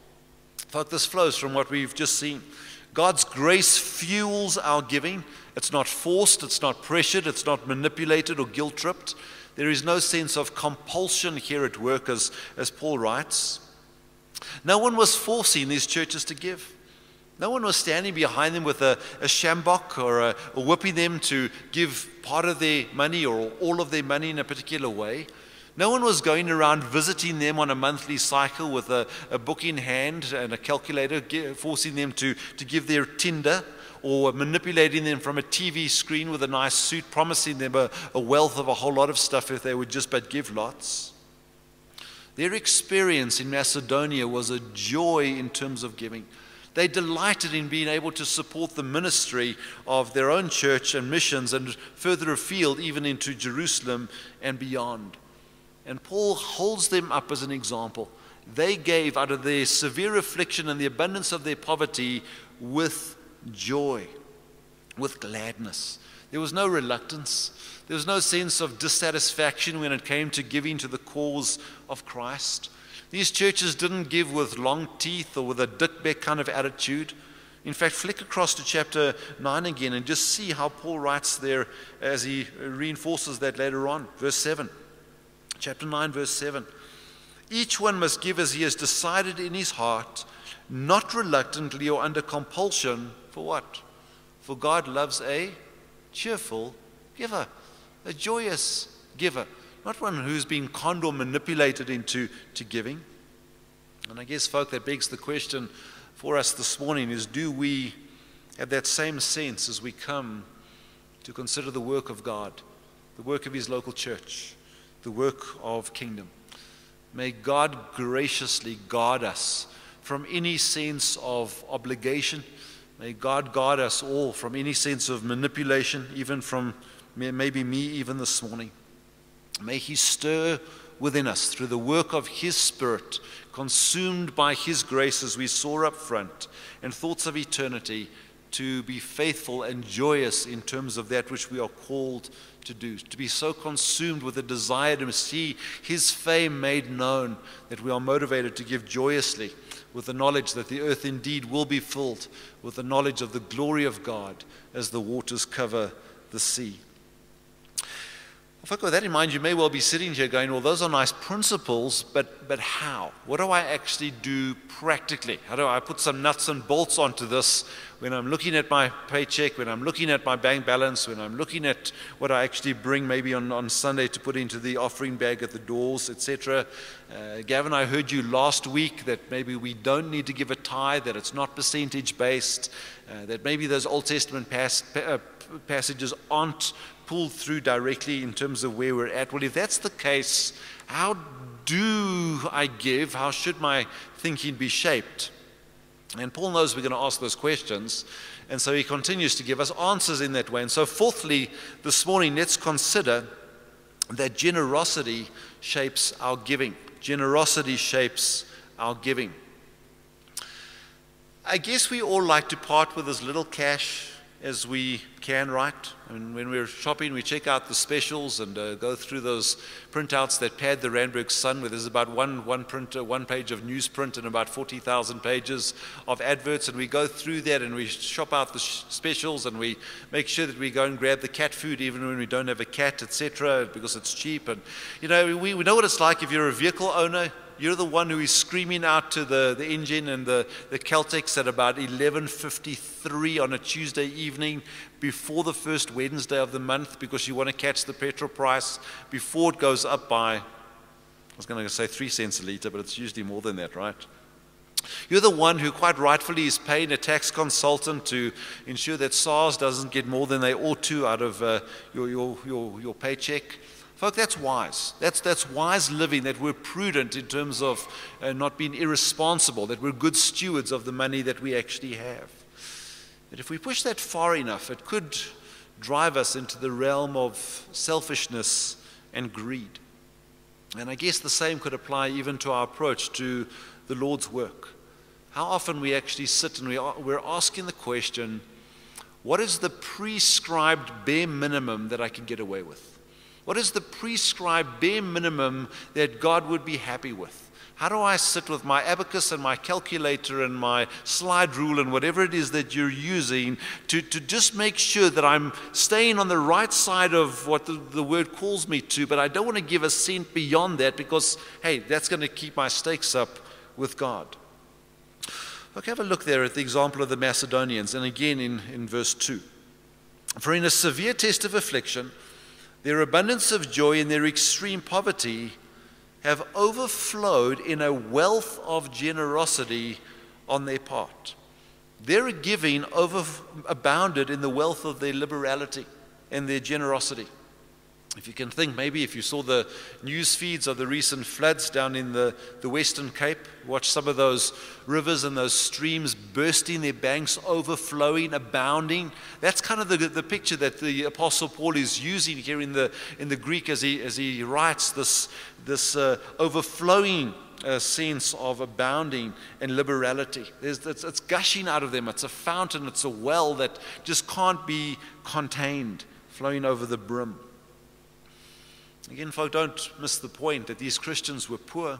C: Fact, this flows from what we've just seen. God's grace fuels our giving. It's not forced, it's not pressured, it's not manipulated or guilt tripped. There is no sense of compulsion here at work, as, as Paul writes. No one was forcing these churches to give. No one was standing behind them with a, a sjambok or, a, or whipping them to give part of their money or all of their money in a particular way. No one was going around visiting them on a monthly cycle with a, a book in hand and a calculator, forcing them to, to give their tinder or manipulating them from a TV screen with a nice suit, promising them a, a wealth of a whole lot of stuff if they would just but give lots. Their experience in Macedonia was a joy in terms of giving. They delighted in being able to support the ministry of their own church and missions and further afield, even into Jerusalem and beyond. And Paul holds them up as an example. They gave out of their severe affliction and the abundance of their poverty with joy, with gladness. There was no reluctance. There was no sense of dissatisfaction when it came to giving to the cause of Christ. These churches didn't give with long teeth or with a Dikbek kind of attitude. In fact, flick across to chapter 9 again and just see how Paul writes there as he reinforces that later on. Verse 7. Chapter 9, verse 7. Each one must give as he has decided in his heart, not reluctantly or under compulsion. For what? For God loves a cheerful giver, a joyous giver not one who's been conned or manipulated into to giving. And I guess, folk, that begs the question for us this morning is do we have that same sense as we come to consider the work of God, the work of His local church, the work of kingdom? May God graciously guard us from any sense of obligation. May God guard us all from any sense of manipulation, even from maybe me, even this morning. May He stir within us through the work of His Spirit, consumed by His grace as we saw up front, and thoughts of eternity to be faithful and joyous in terms of that which we are called to do, to be so consumed with a desire to see His fame made known that we are motivated to give joyously with the knowledge that the earth indeed will be filled with the knowledge of the glory of God as the waters cover the sea. Folk, with that in mind, you may well be sitting here going, well, those are nice principles, but, but how? What do I actually do practically? How do I put some nuts and bolts onto this when I'm looking at my paycheck, when I'm looking at my bank balance, when I'm looking at what I actually bring maybe on, on Sunday to put into the offering bag at the doors, etc. Uh, Gavin, I heard you last week that maybe we don't need to give a tithe, that it's not percentage based, uh, that maybe those Old Testament uh, passages aren't pulled through directly in terms of where we're at. Well, if that's the case, how do I give? How should my thinking be shaped? And Paul knows we're going to ask those questions. And so he continues to give us answers in that way. And so, fourthly, this morning, let's consider that generosity shapes our giving. Generosity shapes our giving. I guess we all like to part with as little cash as we can, right? I mean, when we're shopping, we check out the specials and uh, go through those printouts that pad the Randburg Sun, where there's about one, one, printer, one page of newsprint and about 40,000 pages of adverts. And we go through that and we shop out the specials and we make sure that we go and grab the cat food even when we don't have a cat, etc., because it's cheap. And, you know, we, we know what it's like if you're a vehicle owner you're the one who is screaming out to the, the engine and the, the Caltex at about 11.53 on a Tuesday evening before the first Wednesday of the month because you want to catch the petrol price before it goes up by, I was going to say three cents a litre, but it's usually more than that, right? You're the one who, quite rightfully, is paying a tax consultant to ensure that SARS doesn't get more than they ought to out of uh, your, your, your, your paycheck. Folk, that's wise. That's, that's wise living, that we're prudent in terms of uh, not being irresponsible, that we're good stewards of the money that we actually have. But if we push that far enough, it could drive us into the realm of selfishness and greed. And I guess the same could apply even to our approach to the Lord's work. How often we actually sit and we are, we're asking the question what is the prescribed bare minimum that I can get away with? What is the prescribed bare minimum that God would be happy with? How do I sit with my abacus and my calculator and my slide rule and whatever it is that you're using to, to just make sure that I'm staying on the right side of what the, the word calls me to, but I don't want to give a cent beyond that because, hey, that's going to keep my stakes up with God. Okay, have a look there at the example of the Macedonians, and again in, in verse 2. For in a severe test of affliction, their abundance of joy and their extreme poverty have overflowed in a wealth of generosity on their part. Their giving over abounded in the wealth of their liberality and their generosity. If you can think, maybe if you saw the news feeds of the recent floods down in the, the Western Cape, watch some of those rivers and those streams bursting, their banks overflowing, abounding. That's kind of the, the picture that the Apostle Paul is using here in the, in the Greek as he, as he writes this, this uh, overflowing uh, sense of abounding and liberality. It's, it's gushing out of them. It's a fountain, it's a well that just can't be contained, flowing over the brim. Again, folks, don't miss the point that these Christians were poor,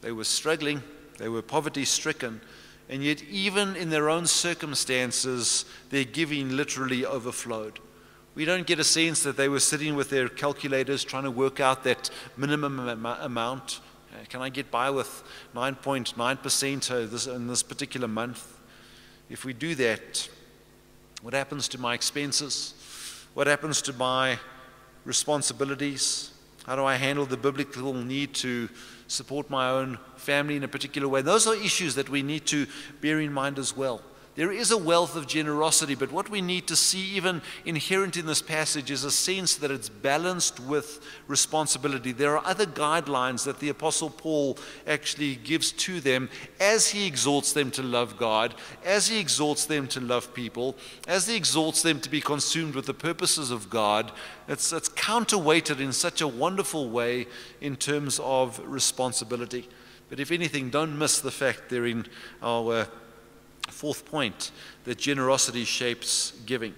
C: they were struggling, they were poverty stricken, and yet, even in their own circumstances, their giving literally overflowed. We don't get a sense that they were sitting with their calculators trying to work out that minimum amount. Uh, can I get by with 9.9% in this particular month? If we do that, what happens to my expenses? What happens to my responsibilities? How do I handle the biblical need to support my own family in a particular way? Those are issues that we need to bear in mind as well. There is a wealth of generosity, but what we need to see, even inherent in this passage, is a sense that it's balanced with responsibility. There are other guidelines that the Apostle Paul actually gives to them as he exhorts them to love God, as he exhorts them to love people, as he exhorts them to be consumed with the purposes of God. It's, it's counterweighted in such a wonderful way in terms of responsibility. But if anything, don't miss the fact they're in our. Fourth point that generosity shapes giving.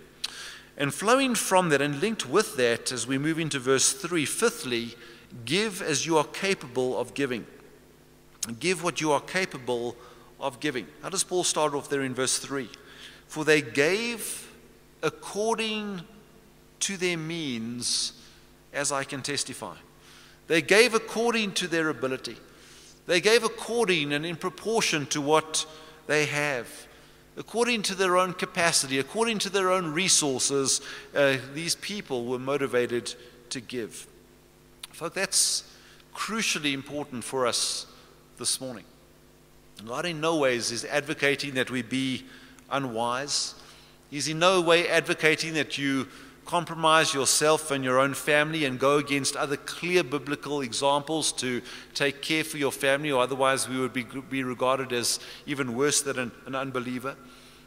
C: And flowing from that and linked with that as we move into verse 3, fifthly, give as you are capable of giving. Give what you are capable of giving. How does Paul start off there in verse 3? For they gave according to their means, as I can testify. They gave according to their ability. They gave according and in proportion to what they have. According to their own capacity, according to their own resources, uh, these people were motivated to give. Folk, that's crucially important for us this morning. God, in no ways, is advocating that we be unwise. He's in no way advocating that you compromise yourself and your own family and go against other clear biblical examples to take care for your family, or otherwise we would be, be regarded as even worse than an, an unbeliever.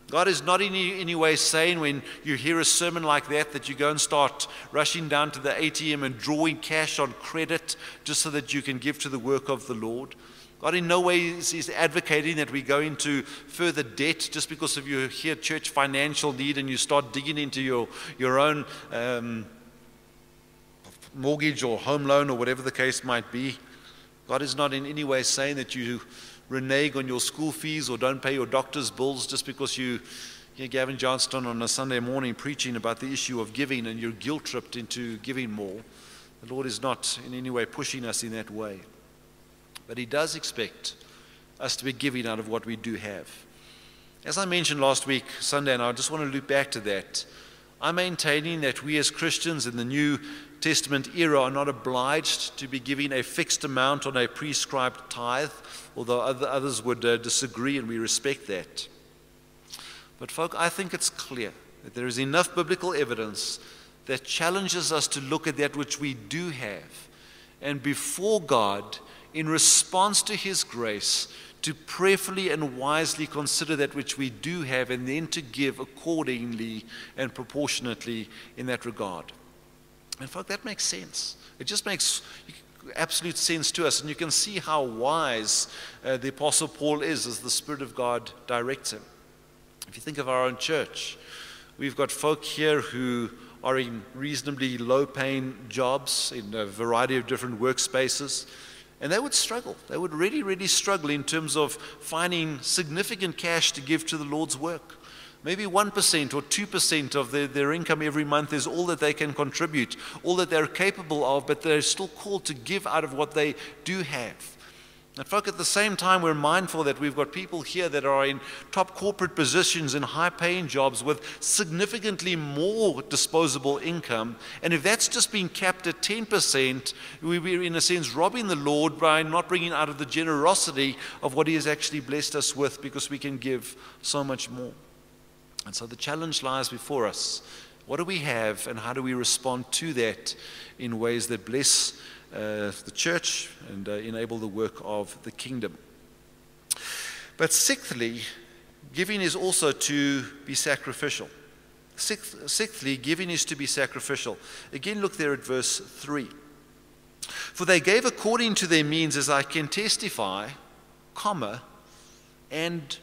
C: God is not in any, any, way saying when you hear a sermon like that that you go and start rushing down to the ATM and drawing cash on credit just so that you can give to the work of the Lord. God in no way is advocating that we go into further debt just because of your hear church financial need and you start digging into your, your own um, mortgage or home loan or whatever the case might be. God is not in any way saying that you renege on your school fees or don't pay your doctor's bills just because you hear Gavin Johnston on a Sunday morning preaching about the issue of giving and you're guilt tripped into giving more. The Lord is not in any way pushing us in that way. But He does expect us to be giving out of what we do have. As I mentioned last week, Sunday, and I just want to loop back to that, I'm maintaining that we as Christians in the New Testament era are not obliged to be giving a fixed amount on a prescribed tithe, although others would uh, disagree, and we respect that. But, folk, I think it's clear that there is enough biblical evidence that challenges us to look at that which we do have and before God in response to His grace, to prayerfully and wisely consider that which we do have and then to give accordingly and proportionately in that regard. In fact, that makes sense. It just makes absolute sense to us, and you can see how wise uh, the Apostle Paul is as the Spirit of God directs him. If you think of our own church, we've got folk here who are in reasonably low paying jobs in a variety of different workspaces. And they would struggle. They would really, really struggle in terms of finding significant cash to give to the Lord's work. Maybe 1% or 2% of their, their income every month is all that they can contribute, all that they're capable of, but they're still called to give out of what they do have. And, folk, at the same time, we're mindful that we've got people here that are in top corporate positions in high paying jobs with significantly more disposable income. And if that's just being capped at 10%, we're, in a sense, robbing the Lord by not bringing out of the generosity of what He has actually blessed us with because we can give so much more. And so the challenge lies before us. What do we have, and how do we respond to that in ways that bless the church and uh, enable the work of the kingdom. But sixthly, giving is also to be sacrificial. Sixth, sixthly, giving is to be sacrificial. Again, look there at verse 3. For they gave according to their means, as I can testify, comma, and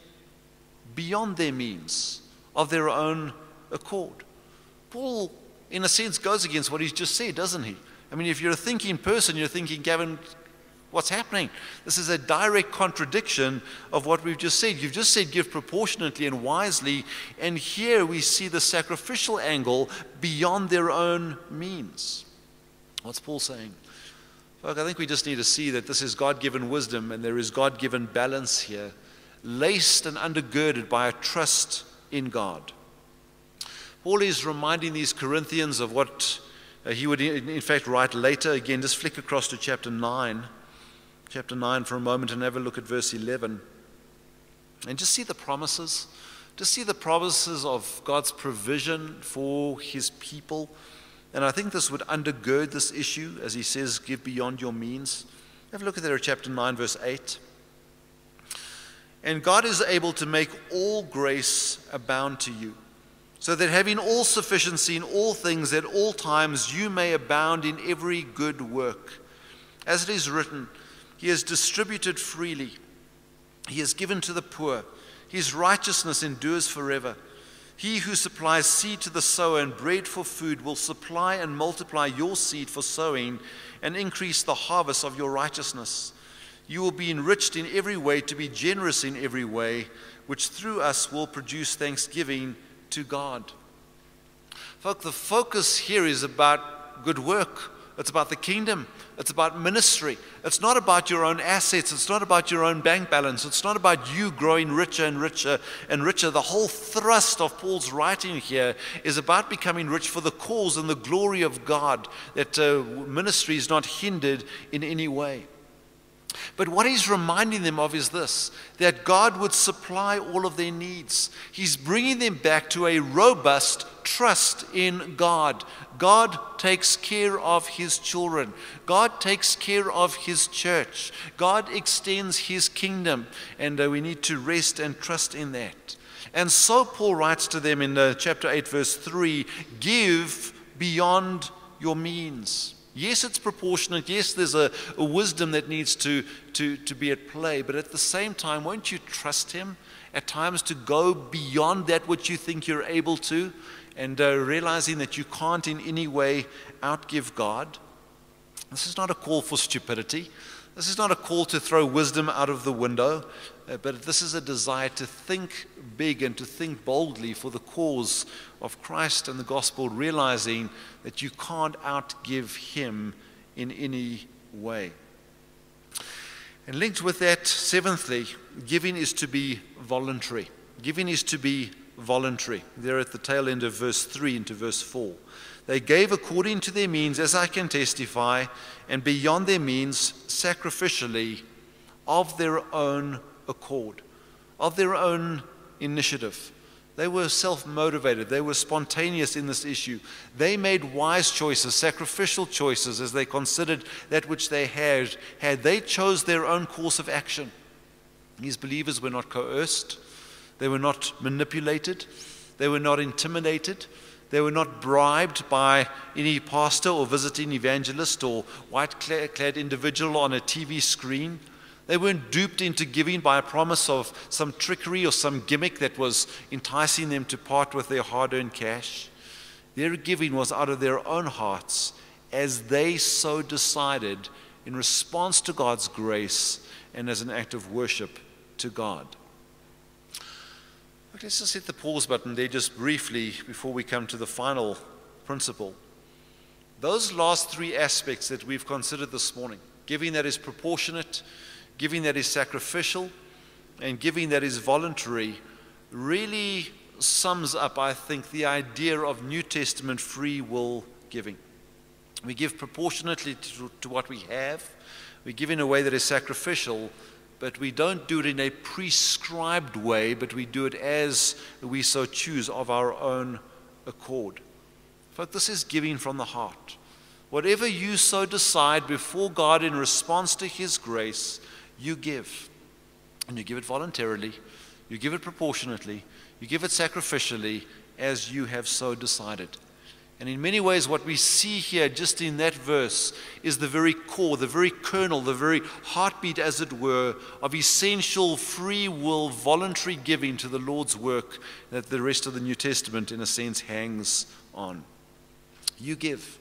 C: beyond their means of their own accord. Paul, in a sense, goes against what he's just said, doesn't he? I mean, if you're a thinking person, you're thinking, Gavin, what's happening? This is a direct contradiction of what we've just said. You've just said give proportionately and wisely, and here we see the sacrificial angle beyond their own means. What's Paul saying? Look, I think we just need to see that this is God given wisdom and there is God given balance here, laced and undergirded by a trust in God. Paul is reminding these Corinthians of what uh, he would, in fact, write later. Again, just flick across to chapter 9. Chapter 9 for a moment and have a look at verse 11. And just see the promises. Just see the promises of God's provision for his people. And I think this would undergird this issue as he says, give beyond your means. Have a look at there, chapter 9, verse 8. And God is able to make all grace abound to you so that having all sufficiency in all things at all times you may abound in every good work. As it is written, He has distributed freely, He has given to the poor, His righteousness endures forever. He who supplies seed to the sower and bread for food will supply and multiply your seed for sowing and increase the harvest of your righteousness. You will be enriched in every way to be generous in every way, which through us will produce thanksgiving to God. Folk, the focus here is about good work, It's about the kingdom. It's about ministry. It's not about your own assets. It's not about your own bank balance. It's not about you growing richer and richer and richer. The whole thrust of Paul's writing here is about becoming rich for the cause and the glory of God, that uh, ministry is not hindered in any way. But what he's reminding them of is this that God would supply all of their needs. He's bringing them back to a robust trust in God. God takes care of his children, God takes care of his church, God extends his kingdom, and uh, we need to rest and trust in that. And so Paul writes to them in uh, chapter 8, verse 3 give beyond your means. Yes, it's proportionate. Yes, there's a, a, wisdom that needs to, to, to be at play. But at the same time, won't you trust Him at times to go beyond that which you think you're able to and uh, realizing that you can't in any way outgive God? This is not a call for stupidity. This is not a call to throw wisdom out of the window, uh, but this is a desire to think big and to think boldly for the cause of Christ and the gospel, realizing that you can't outgive Him in any way. And linked with that, seventhly, giving is to be voluntary. Giving is to be voluntary. There at the tail end of verse 3 into verse 4. They gave according to their means, as I can testify, and beyond their means, sacrificially, of their own accord, of their own initiative. They were self motivated. They were spontaneous in this issue. They made wise choices, sacrificial choices, as they considered that which they had. had. They chose their own course of action. These believers were not coerced, they were not manipulated, they were not intimidated. They were not bribed by any pastor or visiting evangelist or white clad individual on a TV screen. They weren't duped into giving by a promise of some trickery or some gimmick that was enticing them to part with their hard earned cash. Their giving was out of their own hearts as they so decided in response to God's grace and as an act of worship to God. Let's just hit the pause button there just briefly before we come to the final principle. Those last three aspects that we've considered this morning giving that is proportionate, giving that is sacrificial, and giving that is voluntary really sums up, I think, the idea of New Testament free will giving. We give proportionately to, to what we have, we give in a way that is sacrificial but we don't do it in a prescribed way, but we do it as we so choose of our own accord. But this is giving from the heart. Whatever you so decide before God in response to His grace, you give. And you give it voluntarily, you give it proportionately, you give it sacrificially as you have so decided. And in many ways, what we see here, just in that verse, is the very core, the very kernel, the very heartbeat, as it were, of essential free will, voluntary giving to the Lord's work that the rest of the New Testament, in a sense, hangs on. You give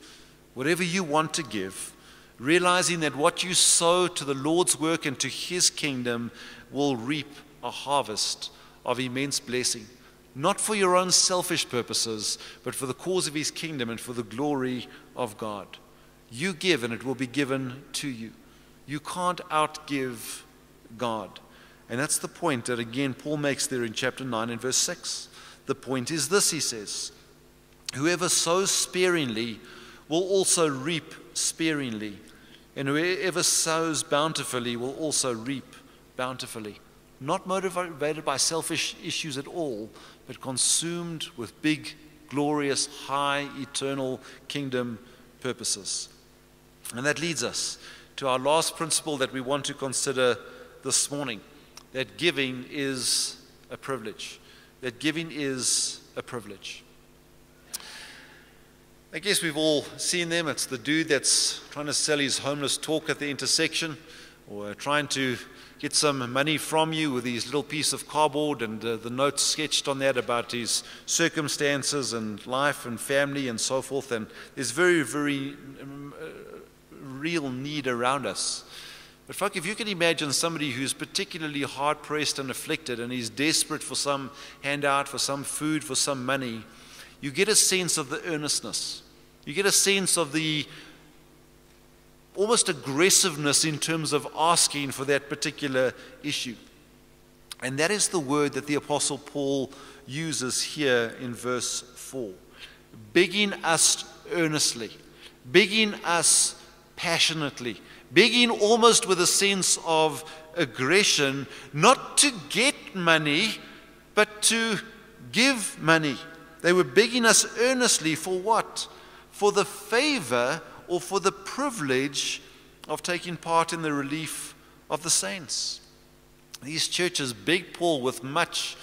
C: whatever you want to give, realizing that what you sow to the Lord's work and to His kingdom will reap a harvest of immense blessing not for your own selfish purposes, but for the cause of his kingdom and for the glory of God. You give, and it will be given to you. You can't outgive God. And that's the point that, again, Paul makes there in chapter 9 and verse 6. The point is this, he says Whoever sows sparingly will also reap sparingly, and whoever sows bountifully will also reap bountifully. Not motivated by selfish issues at all, but consumed with big, glorious, high, eternal kingdom purposes. And that leads us to our last principle that we want to consider this morning that giving is a privilege. That giving is a privilege. I guess we've all seen them. It's the dude that's trying to sell his Homeless Talk at the intersection or trying to get some money from you with his little piece of cardboard and uh, the notes sketched on that about his circumstances and life and family and so forth. And there's very, very um, uh, real need around us. But, folk, if you can imagine somebody who's particularly hard pressed and afflicted and he's desperate for some handout, for some food, for some money, you get a sense of the earnestness. You get a sense of the almost aggressiveness in terms of asking for that particular issue. And that is the word that the Apostle Paul uses here in verse 4 begging us earnestly, begging us passionately, begging almost with a sense of aggression, not to get money, but to give money. They were begging us earnestly for what? For the favor or for the privilege of taking part in the relief of the saints. These churches beg Paul with much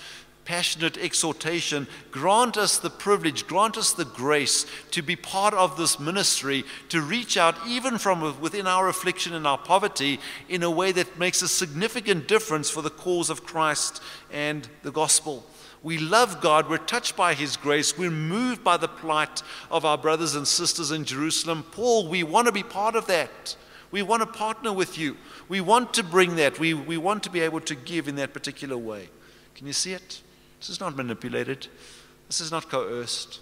C: passionate exhortation grant us the privilege, grant us the grace to be part of this ministry, to reach out even from within our affliction and our poverty in a way that makes a significant difference for the cause of Christ and the gospel. We love God. We're touched by His grace. We're moved by the plight of our brothers and sisters in Jerusalem. Paul, we want to be part of that. We want to partner with you. We want to bring that. We, we want to be able to give in that particular way. Can you see it? This is not manipulated, this is not coerced.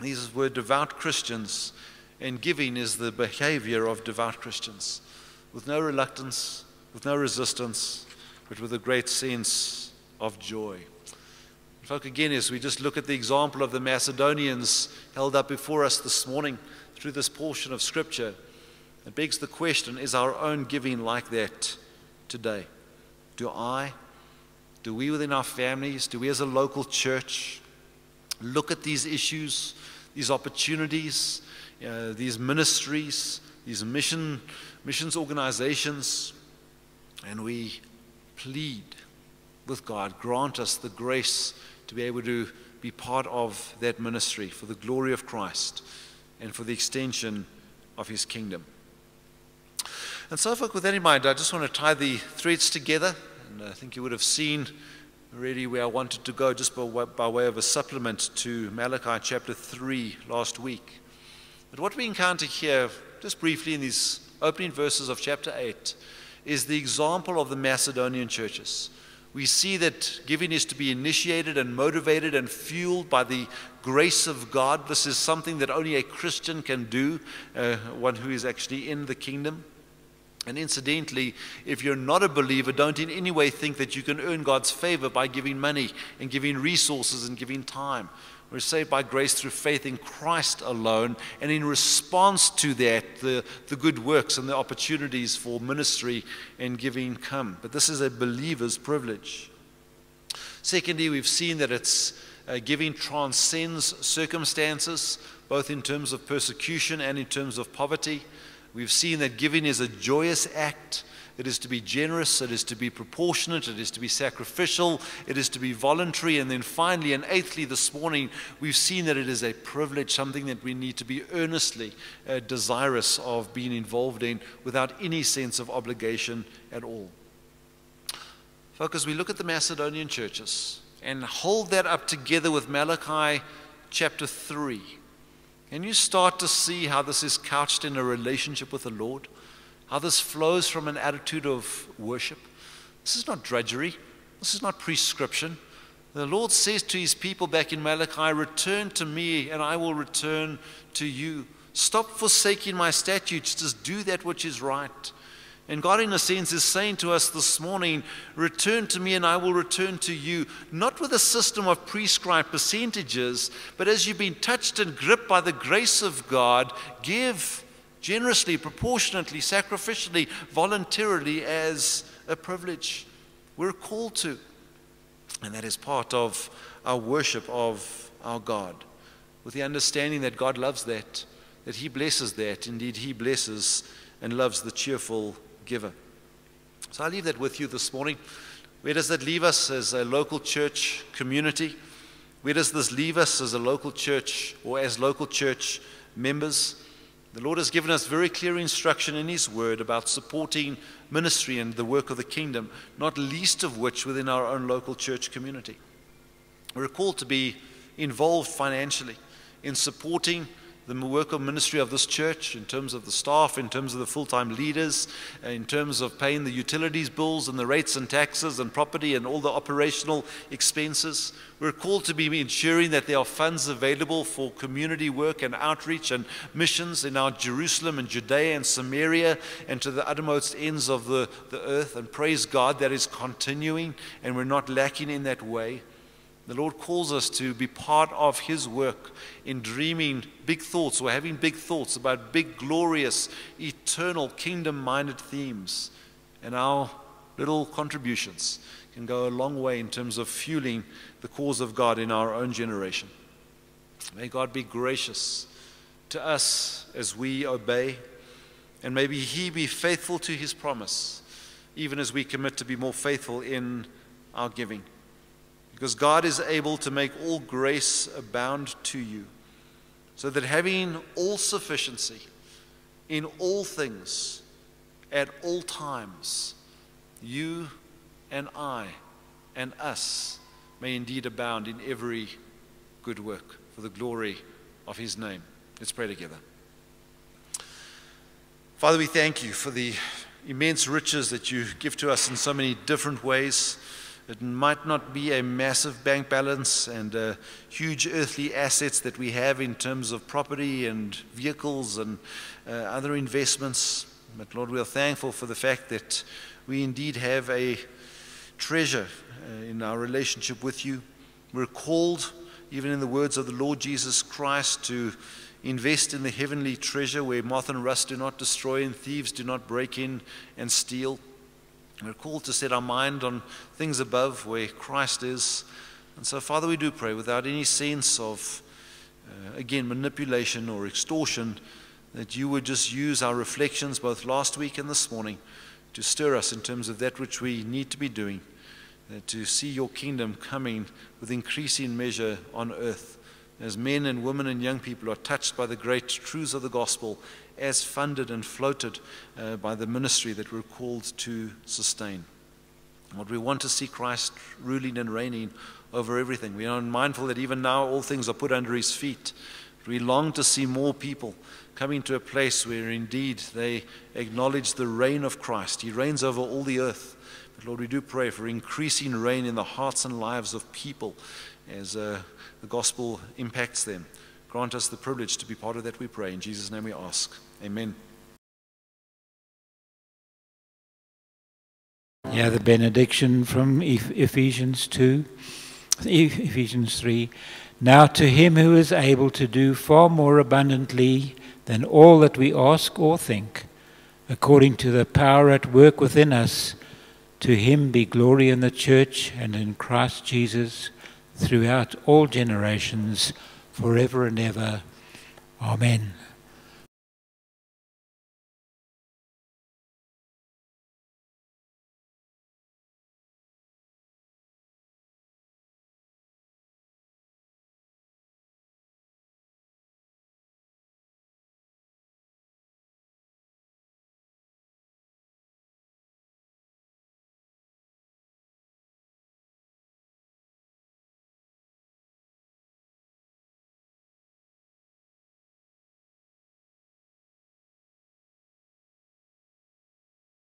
C: These were devout Christians, and giving is the behavior of devout Christians with no reluctance, with no resistance, but with a great sense of joy. Folk, again, as we just look at the example of the Macedonians held up before us this morning through this portion of Scripture, it begs the question is our own giving like that today? Do I, do we within our families, do we as a local church look at these issues, these opportunities, uh, these ministries, these mission, missions organizations, and we plead with God, grant us the grace to be able to be part of that ministry for the glory of Christ and for the extension of his kingdom. And so, with that in mind, I just want to tie the threads together. And I think you would have seen really where I wanted to go just by, by way of a supplement to Malachi chapter 3 last week. But what we encounter here, just briefly in these opening verses of chapter 8, is the example of the Macedonian churches we see that giving is to be initiated and motivated and fueled by the grace of God. This is something that only a Christian can do, uh, one who is actually in the kingdom. And incidentally, if you're not a believer, don't in any way think that you can earn God's favor by giving money and giving resources and giving time. We're saved by grace through faith in Christ alone. And in response to that, the, the good works and the opportunities for ministry and giving come. But this is a believer's privilege. Secondly, we've seen that it's uh, giving transcends circumstances, both in terms of persecution and in terms of poverty. We've seen that giving is a joyous act it is to be generous, it is to be proportionate, it is to be sacrificial, it is to be voluntary. And then finally, and eighthly, this morning, we've seen that it is a privilege, something that we need to be earnestly uh, desirous of being involved in without any sense of obligation at all. Focus, we look at the Macedonian churches and hold that up together with Malachi chapter 3. Can you start to see how this is couched in a relationship with the Lord? How this flows from an attitude of worship. This is not drudgery, this is not prescription. The Lord says to his people back in Malachi, Return to me, and I will return to you. Stop forsaking my statutes, just do that which is right. And God, in a sense, is saying to us this morning, Return to me and I will return to you, not with a system of prescribed percentages, but as you've been touched and gripped by the grace of God, give generously, proportionately, sacrificially, voluntarily as a privilege. We're called to. And that is part of our worship of our God, with the understanding that God loves that, that He blesses that. Indeed, He blesses and loves the cheerful giver. So I leave that with you this morning. Where does that leave us as a local church community? Where does this leave us as a local church or as local church members? The Lord has given us very clear instruction in His Word about supporting ministry and the work of the kingdom, not least of which within our own local church community. We're called to be involved financially in supporting the work of ministry of this church in terms of the staff, in terms of the full time leaders, in terms of paying the utilities bills and the rates and taxes and property and all the operational expenses. We're called to be ensuring that there are funds available for community work and outreach and missions in our Jerusalem and Judea and Samaria and to the uttermost ends of the, the earth. And praise God that is continuing and we're not lacking in that way. The Lord calls us to be part of His work in dreaming big thoughts or having big thoughts about big, glorious, eternal, kingdom minded themes. And our little contributions can go a long way in terms of fueling the cause of God in our own generation. May God be gracious to us as we obey, and maybe He be faithful to His promise, even as we commit to be more faithful in our giving. Because God is able to make all grace abound to you, so that having all sufficiency in all things at all times, you and I and us may indeed abound in every good work for the glory of His name. Let's pray together. Father, we thank you for the immense riches that you give to us in so many different ways. It might not be a massive bank balance and uh, huge earthly assets that we have in terms of property and vehicles and uh, other investments. But Lord, we are thankful for the fact that we indeed have a treasure uh, in our relationship with you. We're called, even in the words of the Lord Jesus Christ, to invest in the heavenly treasure where moth and rust do not destroy and thieves do not break in and steal. We're called to set our mind on things above where Christ is. And so, Father, we do pray without any sense of, uh, again, manipulation or extortion, that you would just use our reflections both last week and this morning to stir us in terms of that which we need to be doing, uh, to see your kingdom coming with increasing measure on earth as men and women and young people are touched by the great truths of the gospel as funded and floated uh, by the ministry that we're called to sustain. What we want to see Christ ruling and reigning over everything. We are mindful that even now all things are put under his feet. We long to see more people coming to a place where indeed they acknowledge the reign of Christ. He reigns over all the earth. But Lord, we do pray for increasing reign in the hearts and lives of people as uh, the gospel impacts them. Grant us the privilege to be part of that, we pray. In Jesus' name we ask. Amen.
D: Yeah, the benediction from Ephesians 2, Ephesians 3. Now to him who is able to do far more abundantly than all that we ask or think, according to the power at work within us, to him be glory in the church and in Christ Jesus throughout all generations, forever and ever. Amen.